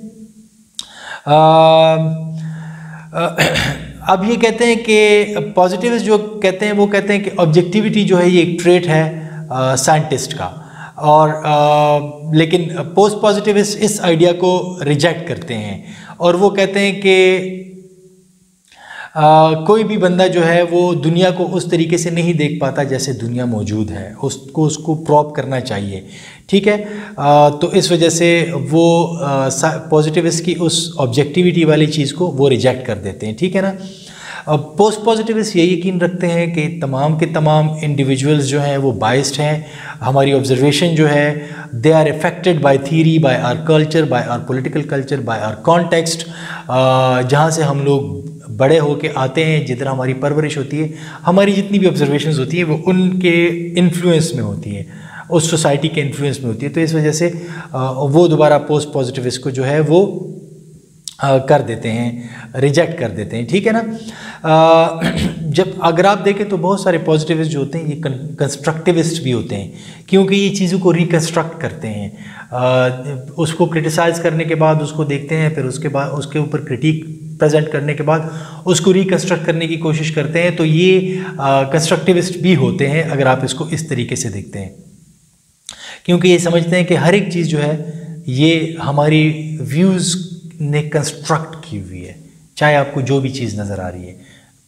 आ, आ, *coughs* अब ये कहते हैं कि पॉजिटिव जो कहते हैं वो कहते हैं कि ऑब्जेक्टिविटी जो है ये एक ट्रेट है साइंटिस्ट का। और आ, लेकिन पोस्ट पॉजिटिव इस आइडिया को रिजेक्ट करते हैं। और वो कहते हैं कि कोई भी बंदा जो है वो दुनिया को उस तरीके से नहीं देख पाता जैसे दुनिया मौजूद है। उसको उसको प्रॉप करना चाहिए ठीक है? आ, तो इस वजह से वो पॉजिटिविस्ट की उस ऑब्जेक्टिविटी वाली चीज़ को वो रिजेक्ट कर देते हैं ठीक है ना? पोस्ट पॉजिटिविस्ट ये यकीन रखते हैं कि तमाम के तमाम इंडिविजुअल्स जो हैं वो बाइस्ड हैं। हमारी ऑब्जर्वेशन जो है they are affected by theory by our culture by our political culture by our context जहाँ से हम लोग बड़े होके आते हैं जितना हमारी परवरिश होती है, हमारी जितनी भी ऑब्जर्वेशन होती हैं, वो उनके इन्फ्लुएंस में होती है, उस सोसाइटी के इन्फ्लुएंस में होती है। तो इस वजह से वो दोबारा पोस्ट पॉजिटिविस्ट को जो है, वो कर देते हैं रिजेक्ट कर देते हैं, ठीक है ना? *clears throat* जब अगर आप देखें तो बहुत सारे पॉजिटिविस्ट जो होते हैं, ये कंस्ट्रक्टिविस्ट भी होते हैं, क्योंकि ये चीज़ों को रिकन्स्ट्रक्ट करते हैं। उसको क्रिटिसाइज़ करने के बाद उसको देखते हैं, फिर उसके बाद, उसके ऊपर क्रिटिक प्रेजेंट करने के बाद उसको रिकन्स्ट्रक्ट करने की कोशिश करते हैं तो ये कंस्ट्रक्टिविस्ट भी होते हैं अगर आप इसको इस तरीके से देखते हैं। क्योंकि ये समझते हैं कि हर एक चीज़ जो है ये हमारी व्यूज़ ने कंस्ट्रक्ट की हुई है चाहे आपको जो भी चीज़ नज़र आ रही है।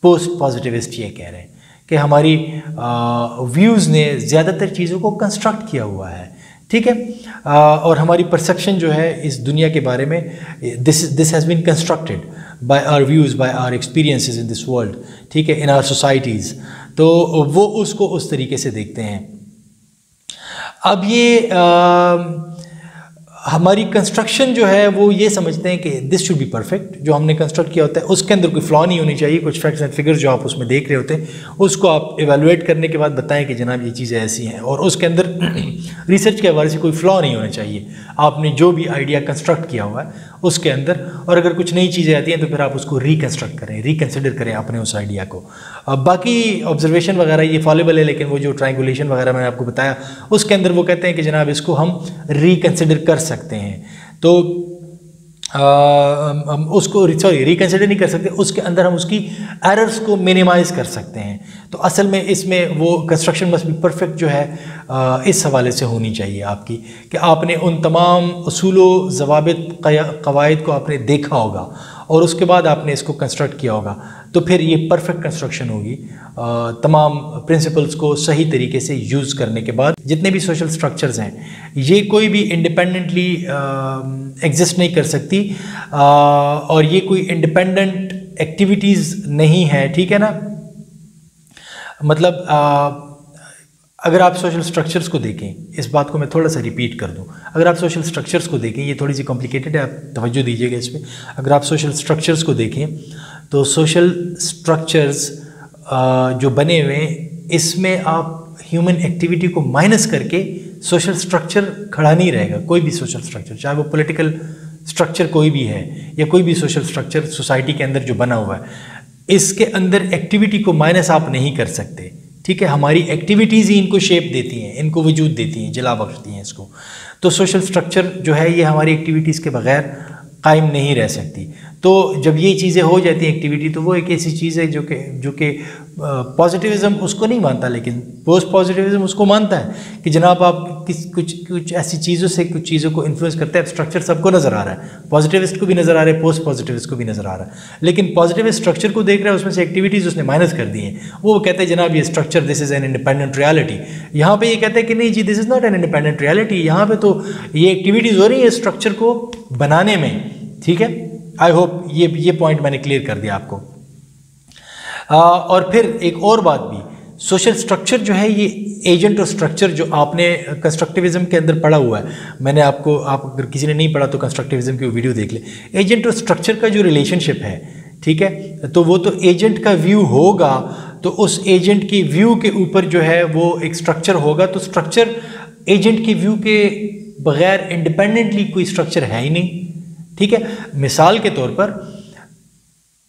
पोस्ट पॉजिटिविस्ट ये कह रहे हैं कि हमारी व्यूज़ ने ज़्यादातर चीज़ों को कंस्ट्रक्ट किया हुआ है ठीक है? आ, और हमारी परसेप्शन जो है इस दुनिया के बारे में this this has been constructed by our views by our experiences in this world ठीक है इन आर सोसाइटीज़ तो वो उसको उस तरीके से देखते हैं। अब ये आ, हमारी कंस्ट्रक्शन जो है वो ये समझते हैं कि दिस शुड बी परफेक्ट जो हमने कंस्ट्रक्ट किया होता है उसके अंदर कोई फ्लॉ नहीं होनी चाहिए कुछ फैक्ट्स एंड फिगर्स जो आप उसमें देख रहे होते हैं उसको आप एवेलुएट करने के बाद बताएँ कि जनाब ये चीज़ें ऐसी हैं और उसके अंदर *clears throat* रिसर्च के हवाले से कोई फ्लॉ नहीं होना चाहिए। आपने जो भी आइडिया कंस्ट्रक्ट किया हुआ है उसके अंदर। और अगर कुछ नई चीज़ें आती हैं तो फिर आप उसको रिकन्स्ट्रक्ट करें रिकन्सिडर करें अपने उस आइडिया को। अब बाकी ऑब्जर्वेशन वगैरह ये फॉलेबल है लेकिन वो जो ट्राइंगुलेशन वगैरह मैंने आपको बताया उसके अंदर वो कहते हैं कि जनाब इसको हम रिकन्सिडर कर सकते हैं। तो हम उसको सॉरी रिकन्सिडर नहीं कर सकते उसके अंदर हम उसकी एरर्स को मिनिमाइज़ कर सकते हैं। तो असल में इसमें वो कंस्ट्रक्शन मस्ट भी परफेक्ट जो है आ, इस हवाले से होनी चाहिए आपकी कि आपने उन तमाम असूल जवाब कवायद को आपने देखा होगा और उसके बाद आपने इसको कंस्ट्रक्ट किया होगा तो फिर ये परफेक्ट कंस्ट्रक्शन होगी। तमाम प्रिंसिपल्स को सही तरीके से यूज़ करने के बाद जितने भी सोशल स्ट्रक्चर्स हैं ये कोई भी इंडिपेंडेंटली एग्जिस्ट नहीं कर सकती। आ, और ये कोई इंडिपेंडेंट एक्टिविटीज़ नहीं है ठीक है ना? मतलब आ, अगर आप सोशल स्ट्रक्चर्स को देखें, इस बात को मैं थोड़ा सा रिपीट कर दूँ। अगर आप सोशल स्ट्रक्चर्स को देखें, ये थोड़ी सी कॉम्प्लिकेटेड है, आप तवज्जो दीजिएगा इस पर अगर आप सोशल स्ट्रक्चर्स को देखें तो सोशल स्ट्रक्चर्स जो बने हुए हैं, इसमें आप ह्यूमन एक्टिविटी को माइनस करके सोशल स्ट्रक्चर खड़ा नहीं रहेगा, कोई भी सोशल स्ट्रक्चर चाहे वो पोलिटिकल स्ट्रक्चर कोई भी है, या कोई भी सोशल स्ट्रक्चर सोसाइटी के अंदर जो बना हुआ है, इसके अंदर एक्टिविटी को माइनस आप नहीं कर सकते। ठीक है, हमारी एक्टिविटीज़ ही इनको शेप देती हैं, इनको वजूद देती हैं, जला बख्शती हैं इसको। तो सोशल स्ट्रक्चर जो है, ये हमारी एक्टिविटीज़ के बगैर कायम नहीं रह सकती। तो जब ये चीज़ें हो जाती हैं एक्टिविटी तो वो एक ऐसी चीज़ है जो कि जो कि पॉजिटिविज़म उसको नहीं मानता, लेकिन पोस्ट पॉजिटिविज़म उसको मानता है कि जनाब आप किस, कुछ कुछ ऐसी चीज़ों से कुछ चीज़ों को इन्फ्लुएंस करते हैं स्ट्रक्चर सबको नज़र आ रहा है। पॉजिटिविस्ट को भी नज़र आ रहा है पोस्ट पॉजिटिविस्ट को भी नज़र आ रहा है। लेकिन पॉजिटिव स्ट्रक्चर को देख रहा है, उसमें से एक्टिविटीज़ उसने माइनस कर दी हैं। वो कहते हैं, जनाब ये structure this is an independent reality यहाँ पर ये कहते हैं कि नहीं जी this is not an independent reality यहाँ पर तो ये एक्टिविटीज़ हो रही है स्ट्रक्चर को बनाने में, ठीक है? आई होप ये ये पॉइंट मैंने क्लियर कर दिया आपको। आ, और फिर एक और बात भी सोशल स्ट्रक्चर जो है ये एजेंट और स्ट्रक्चर जो आपने कंस्ट्रक्टिविज्म के अंदर पढ़ा हुआ है मैंने आपको आप अगर किसी ने नहीं पढ़ा तो कंस्ट्रक्टिविज्म की वीडियो देख ले। एजेंट और स्ट्रक्चर का जो रिलेशनशिप है ठीक है तो वो तो एजेंट का व्यू होगा तो उस एजेंट की व्यू के ऊपर जो है वो एक स्ट्रक्चर होगा तो स्ट्रक्चर एजेंट की व्यू के बगैर इंडिपेंडेंटली कोई स्ट्रक्चर है ही नहीं। ठीक है? मिसाल के तौर पर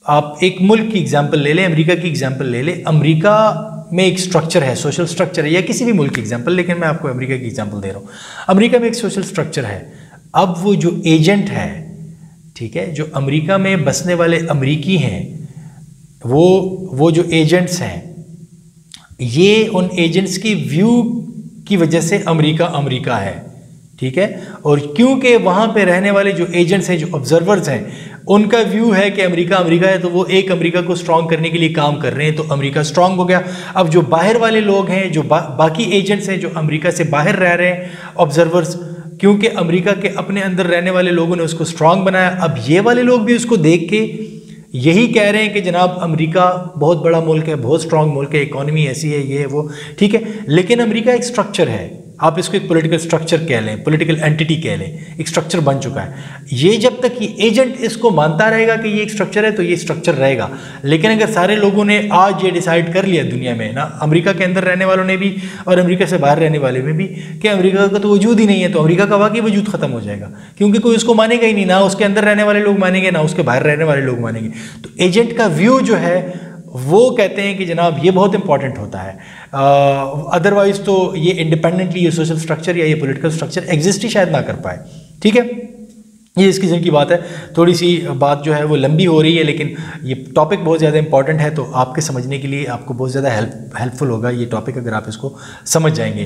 आप एक मुल्क की एग्जांपल ले लें, अमेरिका की एग्जांपल ले लें। अमेरिका में एक स्ट्रक्चर है सोशल स्ट्रक्चर है, या किसी भी मुल्क की एग्जांपल लेकिन मैं आपको अमेरिका की एग्जांपल दे रहा हूँ। अमेरिका में एक सोशल स्ट्रक्चर है। अब वो जो एजेंट है, ठीक है, जो अमेरिका में बसने वाले अमरीकी हैं, वो वो जो एजेंट्स हैं, ये उन एजेंट्स की व्यू की वजह से अमेरिका अमेरिका है। ठीक है? और क्योंकि वहाँ पे रहने वाले जो एजेंट्स हैं जो ऑब्जर्वर्स हैं उनका व्यू है कि अमेरिका अमेरिका है तो वो एक अमेरिका को स्ट्रांग करने के लिए काम कर रहे हैं तो अमेरिका स्ट्रांग हो गया। अब जो बाहर वाले लोग हैं जो बा, बाकी एजेंट्स हैं जो अमेरिका से बाहर रह रहे हैं ऑब्जर्वर्स क्योंकि अमेरिका के अपने अंदर रहने वाले लोगों ने उसको स्ट्रांग बनाया। अब ये वाले लोग भी उसको देख के यही कह रहे हैं कि जनाब अमेरिका बहुत बड़ा मुल्क है बहुत स्ट्रांग मुल्क है इकोनॉमी ऐसी है ये है वो ठीक है? लेकिन अमेरिका एक स्ट्रक्चर है। आप इसको एक पॉलिटिकल स्ट्रक्चर कह लें पॉलिटिकल एंटिटी कह लें, एक स्ट्रक्चर बन चुका है। ये जब तक ये एजेंट इसको मानता रहेगा कि ये एक स्ट्रक्चर है तो ये स्ट्रक्चर रहेगा। लेकिन अगर सारे लोगों ने आज ये डिसाइड कर लिया दुनिया में, ना, अमेरिका के अंदर रहने वालों ने भी और अमेरिका से बाहर रहने वाले में भी, कि अमेरिका का तो वजूद ही नहीं है तो अमेरिका का वाकई वजूद खत्म हो जाएगा। क्योंकि कोई उसको मानेगा ही नहीं, ना उसके अंदर रहने वाले लोग मानेंगे, ना उसके बाहर रहने वाले लोग मानेंगे। तो एजेंट का व्यू जो है वो कहते हैं कि जनाब ये बहुत इंपॉर्टेंट होता है। अदरवाइज़ तो ये इंडिपेंडेंटली ये सोशल स्ट्रक्चर या ये पॉलिटिकल स्ट्रक्चर एग्जिस्ट ही शायद ना कर पाए। ठीक है? ये इस किस्म की बात है। थोड़ी सी बात जो है वो लंबी हो रही है लेकिन ये टॉपिक बहुत ज़्यादा इंपॉर्टेंट है तो आपके समझने के लिए आपको बहुत ज़्यादा हेल्प हेल्पफुल होगा ये टॉपिक अगर आप इसको समझ जाएँगे।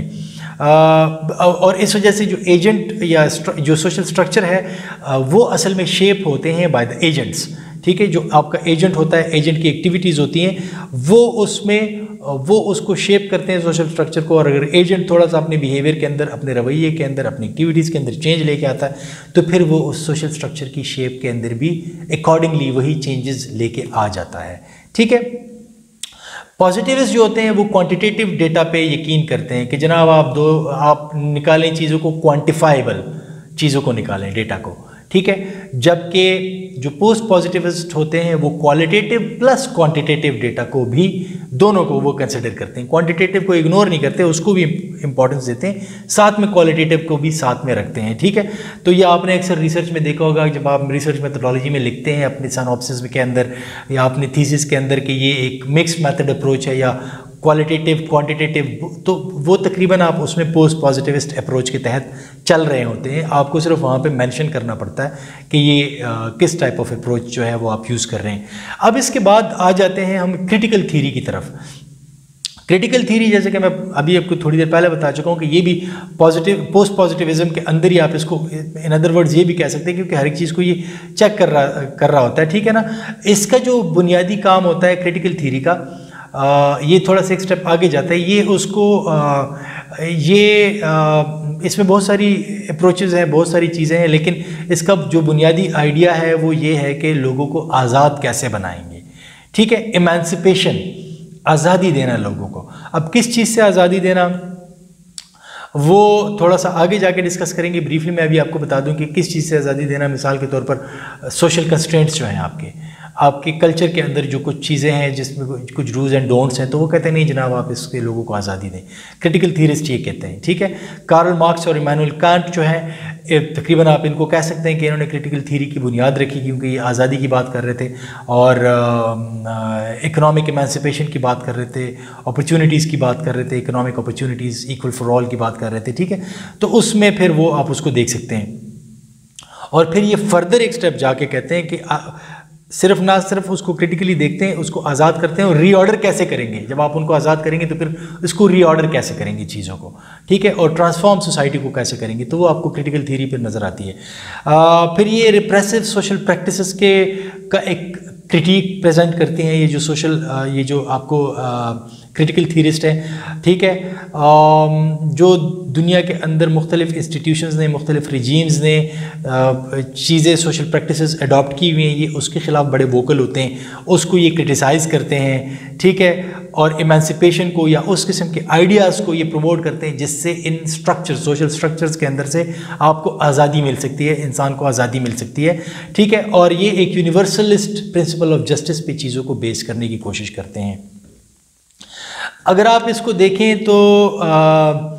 आ, और इस वजह से जो एजेंट या जो सोशल स्ट्रक्चर है वो असल में शेप होते हैं बाय द एजेंट्स ठीक है, जो आपका एजेंट होता है एजेंट की एक्टिविटीज़ होती हैं, वो उसमें, वो उसको शेप करते हैं सोशल स्ट्रक्चर को। और अगर एजेंट थोड़ा सा अपने बिहेवियर के अंदर, अपने रवैये के अंदर, अपनी एक्टिविटीज़ के अंदर चेंज लेके आता है तो फिर वो उस सोशल स्ट्रक्चर की शेप के अंदर भी अकॉर्डिंगली वही चेंजेस लेके आ जाता है। ठीक है? पॉजिटिविस्ट जो होते हैं, वो क्वांटिटेटिव डेटा पे यकीन करते हैं कि जनाब आप दो, आप निकालें चीज़ों को क्वांटिफाइबल चीज़ों को निकालें डेटा को। ठीक है? जबकि जो पोस्ट पॉजिटिविस्ट होते हैं, वो क्वालिटेटिव प्लस क्वांटिटेटिव डेटा को भी दोनों को वो कंसिडर करते हैं। क्वांटिटेटिव को इग्नोर नहीं करते, उसको भी इंपॉर्टेंस देते हैं। साथ में क्वालिटेटिव को भी साथ में रखते हैं, ठीक है? तो ये आपने अक्सर रिसर्च में देखा होगा, जब आप रिसर्च मेथोडोलॉजी में लिखते हैं, अपने सनऑप्सिस के अंदर या अपने थीसिस के अंदर कि ये एक मिक्स मैथड अप्रोच है या क्वालिटेटिव क्वांटिटेटिव तो वो तकरीबन आप उसमें पोस्ट पॉजिटिविस्ट अप्रोच के तहत चल रहे होते हैं। आपको सिर्फ़ वहाँ पे मेंशन करना पड़ता है कि ये आ, किस टाइप ऑफ़ अप्रोच जो है वो आप यूज़ कर रहे हैं। अब इसके बाद आ जाते हैं हम क्रिटिकल थीरी की तरफ़। क्रिटिकल थीरी जैसे कि मैं अभी आपको थोड़ी देर पहले बता चुका हूँ कि ये भी पॉजिटिव पोस्ट पॉजिटिविज्म के अंदर ही आप इसको इन अदर वर्ड्स ये भी कह सकते हैं क्योंकि हर एक चीज़ को ये चेक कर रहा कर रहा होता है ठीक है ना? इसका जो बुनियादी काम होता है क्रिटिकल थीरी का ये थोड़ा सा एक स्टेप आगे जाता है। ये उसको आ, ये आ, इसमें बहुत सारी अप्रोचेज़ हैं बहुत सारी चीज़ें हैं लेकिन इसका जो बुनियादी आइडिया है वो ये है कि लोगों को आज़ाद कैसे बनाएँगे। ठीक है? इमेंसिपेशन आज़ादी देना लोगों को। अब किस चीज़ से आज़ादी देना? वो थोड़ा सा आगे जाके डिस्कस करेंगे। ब्रीफली मैं अभी आपको बता दूँ कि किस चीज़ से आज़ादी देना मिसाल के तौर पर सोशल कंस्टेंट्स जो हैं आपके। आपके कल्चर के अंदर जो कुछ चीज़ें हैं, जिसमें कुछ रूल्स एंड डोंट्स हैं तो वो कहते हैं, नहीं जनाब, आप इसके लोगों को आज़ादी दें। क्रिटिकल थीरिस्ट ये कहते हैं, ठीक है? कार्ल मार्क्स और इमानुअल कांट जो है तकरीबन आप इनको कह सकते हैं कि इन्होंने क्रिटिकल थीरी की बुनियाद रखी, क्योंकि ये आज़ादी की बात कर रहे थे और इकोनॉमिक एमेंसिपेशन की बात कर रहे थे अपॉर्चुनिटीज़ की बात कर रहे थे economic opportunities equal for all की बात कर रहे थे, ठीक है? तो उसमें फिर वो आप उसको देख सकते हैं। और फिर ये फर्दर एक स्टेप जाके कहते हैं कि सिर्फ़ ना सिर्फ़ उसको क्रिटिकली देखते हैं उसको आज़ाद करते हैं और रीऑर्डर कैसे करेंगे? जब आप उनको आज़ाद करेंगे तो फिर इसको रीऑर्डर कैसे करेंगे चीज़ों को? ठीक है? और ट्रांसफॉर्म सोसाइटी को कैसे करेंगे? तो वो आपको क्रिटिकल थीरी पर नज़र आती है। आ, फिर ये रिप्रेसिव सोशल प्रैक्टिस के का एक क्रिटिक प्रेजेंट करते हैं ये जो सोशल ये जो आपको क्रिटिकल थीरिस्ट है, ठीक है? जो दुनिया के अंदर मुख्तलिफ़ इंस्टीट्यूशन ने, मुख्तलिफ़ रिजीम्स ने चीज़ें सोशल प्रैक्टिस अडॉप्ट की हुई हैं, ये उसके ख़िलाफ़ बड़े वोकल होते हैं, उसको ये क्रिटिसाइज़ करते हैं, ठीक है? और इमेंसिपेशन को या उस किस्म के आइडियाज़ को ये प्रमोट करते हैं, जिससे इन स्ट्रक्चर सोशल स्ट्रक्चर्स के अंदर से आपको आज़ादी मिल सकती है, इंसान को आज़ादी मिल सकती है, ठीक है? और ये एक यूनिवर्सलिस्ट प्रिंसिपल ऑफ़ जस्टिस पे चीज़ों को बेस करने की कोशिश करते हैं। अगर आप इसको देखें तो आ,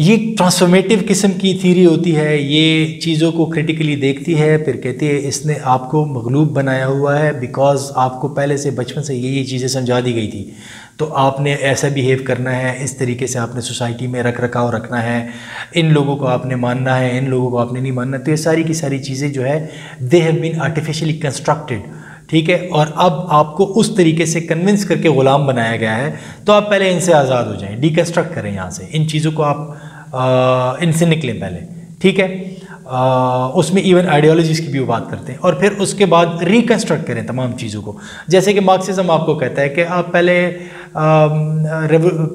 ये ट्रांसफॉर्मेटिव किस्म की थीरी होती है ये चीज़ों को क्रिटिकली देखती है फिर कहती है इसने आपको मगलूब बनाया हुआ है बिकॉज़ आपको पहले से बचपन से ये ये चीज़ें समझा दी गई थी। तो आपने ऐसा बिहेव करना है इस तरीके से आपने सोसाइटी में रख रखाव रखना है इन लोगों को आपने मानना है इन लोगों को आपने नहीं मानना तो ये सारी की सारी चीज़ें जो है they have been artificially constructed ठीक है? और अब आपको उस तरीके से कन्विंस करके ग़ुलाम बनाया गया है तो आप पहले इनसे आज़ाद हो जाएँ डिकन्स्ट्रक्ट करें यहाँ से। इन चीज़ों को आप इनसे निकलें पहले ठीक है? आ, उसमें इवन आइडियोलॉजीज़ की भी बात करते हैं। और फिर उसके बाद रिकन्स्ट्रक्ट करें तमाम चीज़ों को। जैसे कि मार्क्सिज्म आपको कहता है कि आप पहले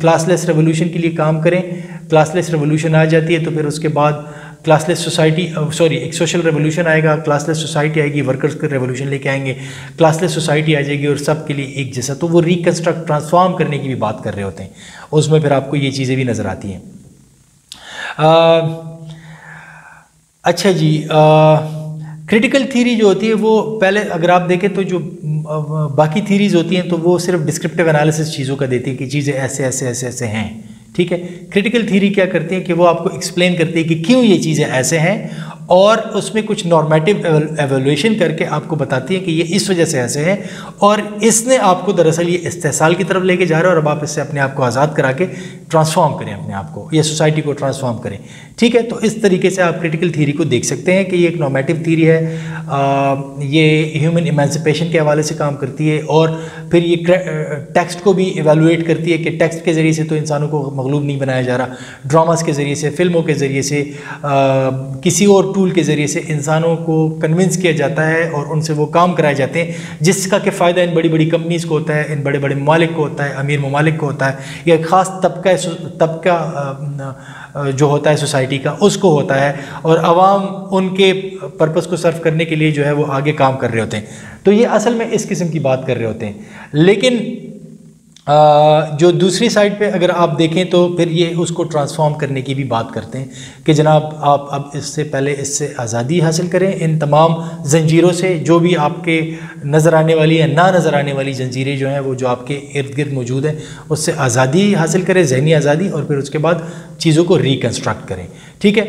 क्लासलेस रेवोल्यूशन के लिए काम करें क्लासलेस रेवोल्यूशन आ जाती है तो फिर उसके बाद क्लासलेस सोसाइटी सॉरी एक सोशल रेवोल्यूशन आएगा क्लासलेस सोसाइटी आएगी वर्कर्स का रेवोल्यूशन लेके आएँगे क्लासलेस सोसाइटी आ जाएगी और सब के लिए एक जैसा। तो वो रिकन्स्ट्रक्ट ट्रांसफॉर्म करने की भी बात कर रहे होते हैं। उसमें फिर आपको ये चीज़ें भी नज़र आती हैं। अच्छा जी क्रिटिकल थीरी जो होती है वो पहले अगर आप देखें तो जो बाकी थीरीज़ होती हैं तो वो सिर्फ़ डिस्क्रिप्टिव एनालिसिस चीज़ों का देती है कि चीज़ें ऐसे ऐसे ऐसे ऐसे हैं। ठीक है? क्रिटिकल थीरी क्या करती है कि वो आपको एक्सप्लेन करती है कि क्यों ये चीज़ें ऐसे हैं और उसमें कुछ नॉर्मेटिव एवेलुएशन करके आपको बताती है कि ये इस वजह से ऐसे हैं और इसने आपको दरअसल ये इस्तेसाल की तरफ़ लेके जा रहा है और अब आप इससे अपने आप को आज़ाद करा के ट्रांसफॉर्म करें अपने आप को। या सोसाइटी को ट्रांसफॉर्म करें। ठीक है तो इस तरीके से आप क्रिटिकल थीरी को देख सकते हैं कि ये एक नॉर्मेटिव थीरी है। आ, ये ह्यूमन इमेंसिपेशन के हवाले से काम करती है और फिर ये टेक्स्ट को भी एवेलुएट करती है कि टेक्स्ट के ज़रिए से तो इंसानों को मगलूब नहीं बनाया जा रहा। ड्रामास के ज़रिए से फ़िल्मों के ज़रिए से आ, किसी और टूल के ज़रिए से इंसानों को कन्विंस किया जाता है और उनसे वो काम कराए जाते हैं जिसका कि फ़ायदा इन बड़ी बड़ी कंपनीज़ को होता है इन बड़े बड़े ममालिक को होता है अमीर ममालिक को होता है या ख़ास तबका तबका जो होता है सोसाइटी का, उसको होता है और आवाम उनके पर्पज़ को सर्व करने के लिए जो है वो आगे काम कर रहे होते हैं। तो ये असल में इस किस्म की बात कर रहे होते हैं। लेकिन जो दूसरी साइड पे अगर आप देखें तो फिर ये उसको ट्रांसफॉर्म करने की भी बात करते हैं कि जनाब, आप अब इससे पहले इससे आज़ादी हासिल करें। इन तमाम जंजीरों से जो भी आपके नज़र आने वाली या ना नज़र आने वाली जंजीरें जो हैं, वो जो आपके इर्द गिर्द मौजूद हैं, उससे आज़ादी हासिल करें, जहनी आज़ादी, और फिर उसके बाद चीज़ों को रिकन्स्ट्रक्ट करें। ठीक है?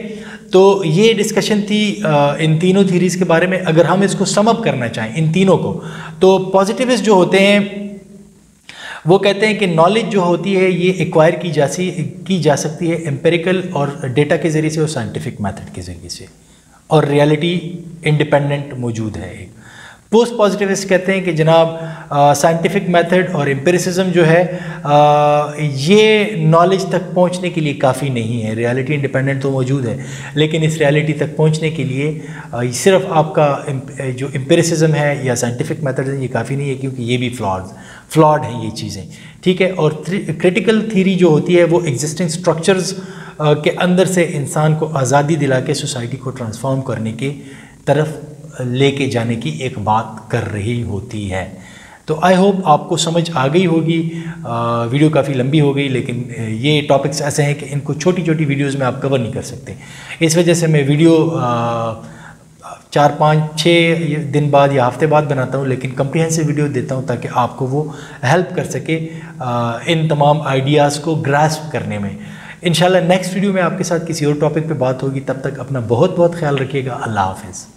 तो ये डिस्कशन थी इन तीनों थीरीज़ के बारे में। अगर हम इसको समअप करना चाहें, इन तीनों को तो पॉजिटिविस्ट जो होते हैं वो कहते हैं कि नॉलेज जो होती है ये एक्वायर की जा सी की जा सकती है एम्पेरिकल और डेटा के ज़रिए से और साइंटिफिक मेथड के ज़रिए से। और रियलिटी इंडिपेंडेंट मौजूद है एक। पोस्ट पॉजिटिविस्ट कहते हैं कि जनाब साइंटिफिक मेथड और एम्पेरिसिज्म जो है आ, ये नॉलेज तक पहुँचने के लिए काफ़ी नहीं है। रियलिटी इंडिपेंडेंट तो मौजूद है लेकिन इस रियलिटी तक पहुँचने के लिए आ, सिर्फ़ आपका जो एम्पेरिसिज्म है या साइंटिफिक मेथड है ये काफ़ी नहीं है क्योंकि ये भी फ्लॉड फ्लॉड हैं ये चीज़ें ठीक है? और क्रिटिकल थीरी जो होती है वो एग्जिस्टिंग स्ट्रक्चर्स के अंदर से इंसान को आज़ादी दिला के सोसाइटी को ट्रांसफॉर्म करने की तरफ़ लेके जाने की एक बात कर रही होती है। तो आई होप आपको समझ आ गई होगी। वीडियो काफ़ी लंबी हो गई लेकिन ये टॉपिक्स ऐसे हैं कि इनको छोटी छोटी वीडियोज़ में आप कवर नहीं कर सकते। इस वजह से मैं वीडियो आ, चार पाँच छः दिन बाद या हफ़्ते बाद बनाता हूँ, लेकिन कम्प्रीहेंसिव वीडियो देता हूँ ताकि आपको वो हेल्प कर सके इन तमाम आइडियाज़ को ग्रास्प करने में। इन नेक्स्ट वीडियो में आपके साथ किसी और टॉपिक पे बात होगी, तब तक अपना बहुत बहुत ख्याल रखिएगा। अल्लाह हाफिज़।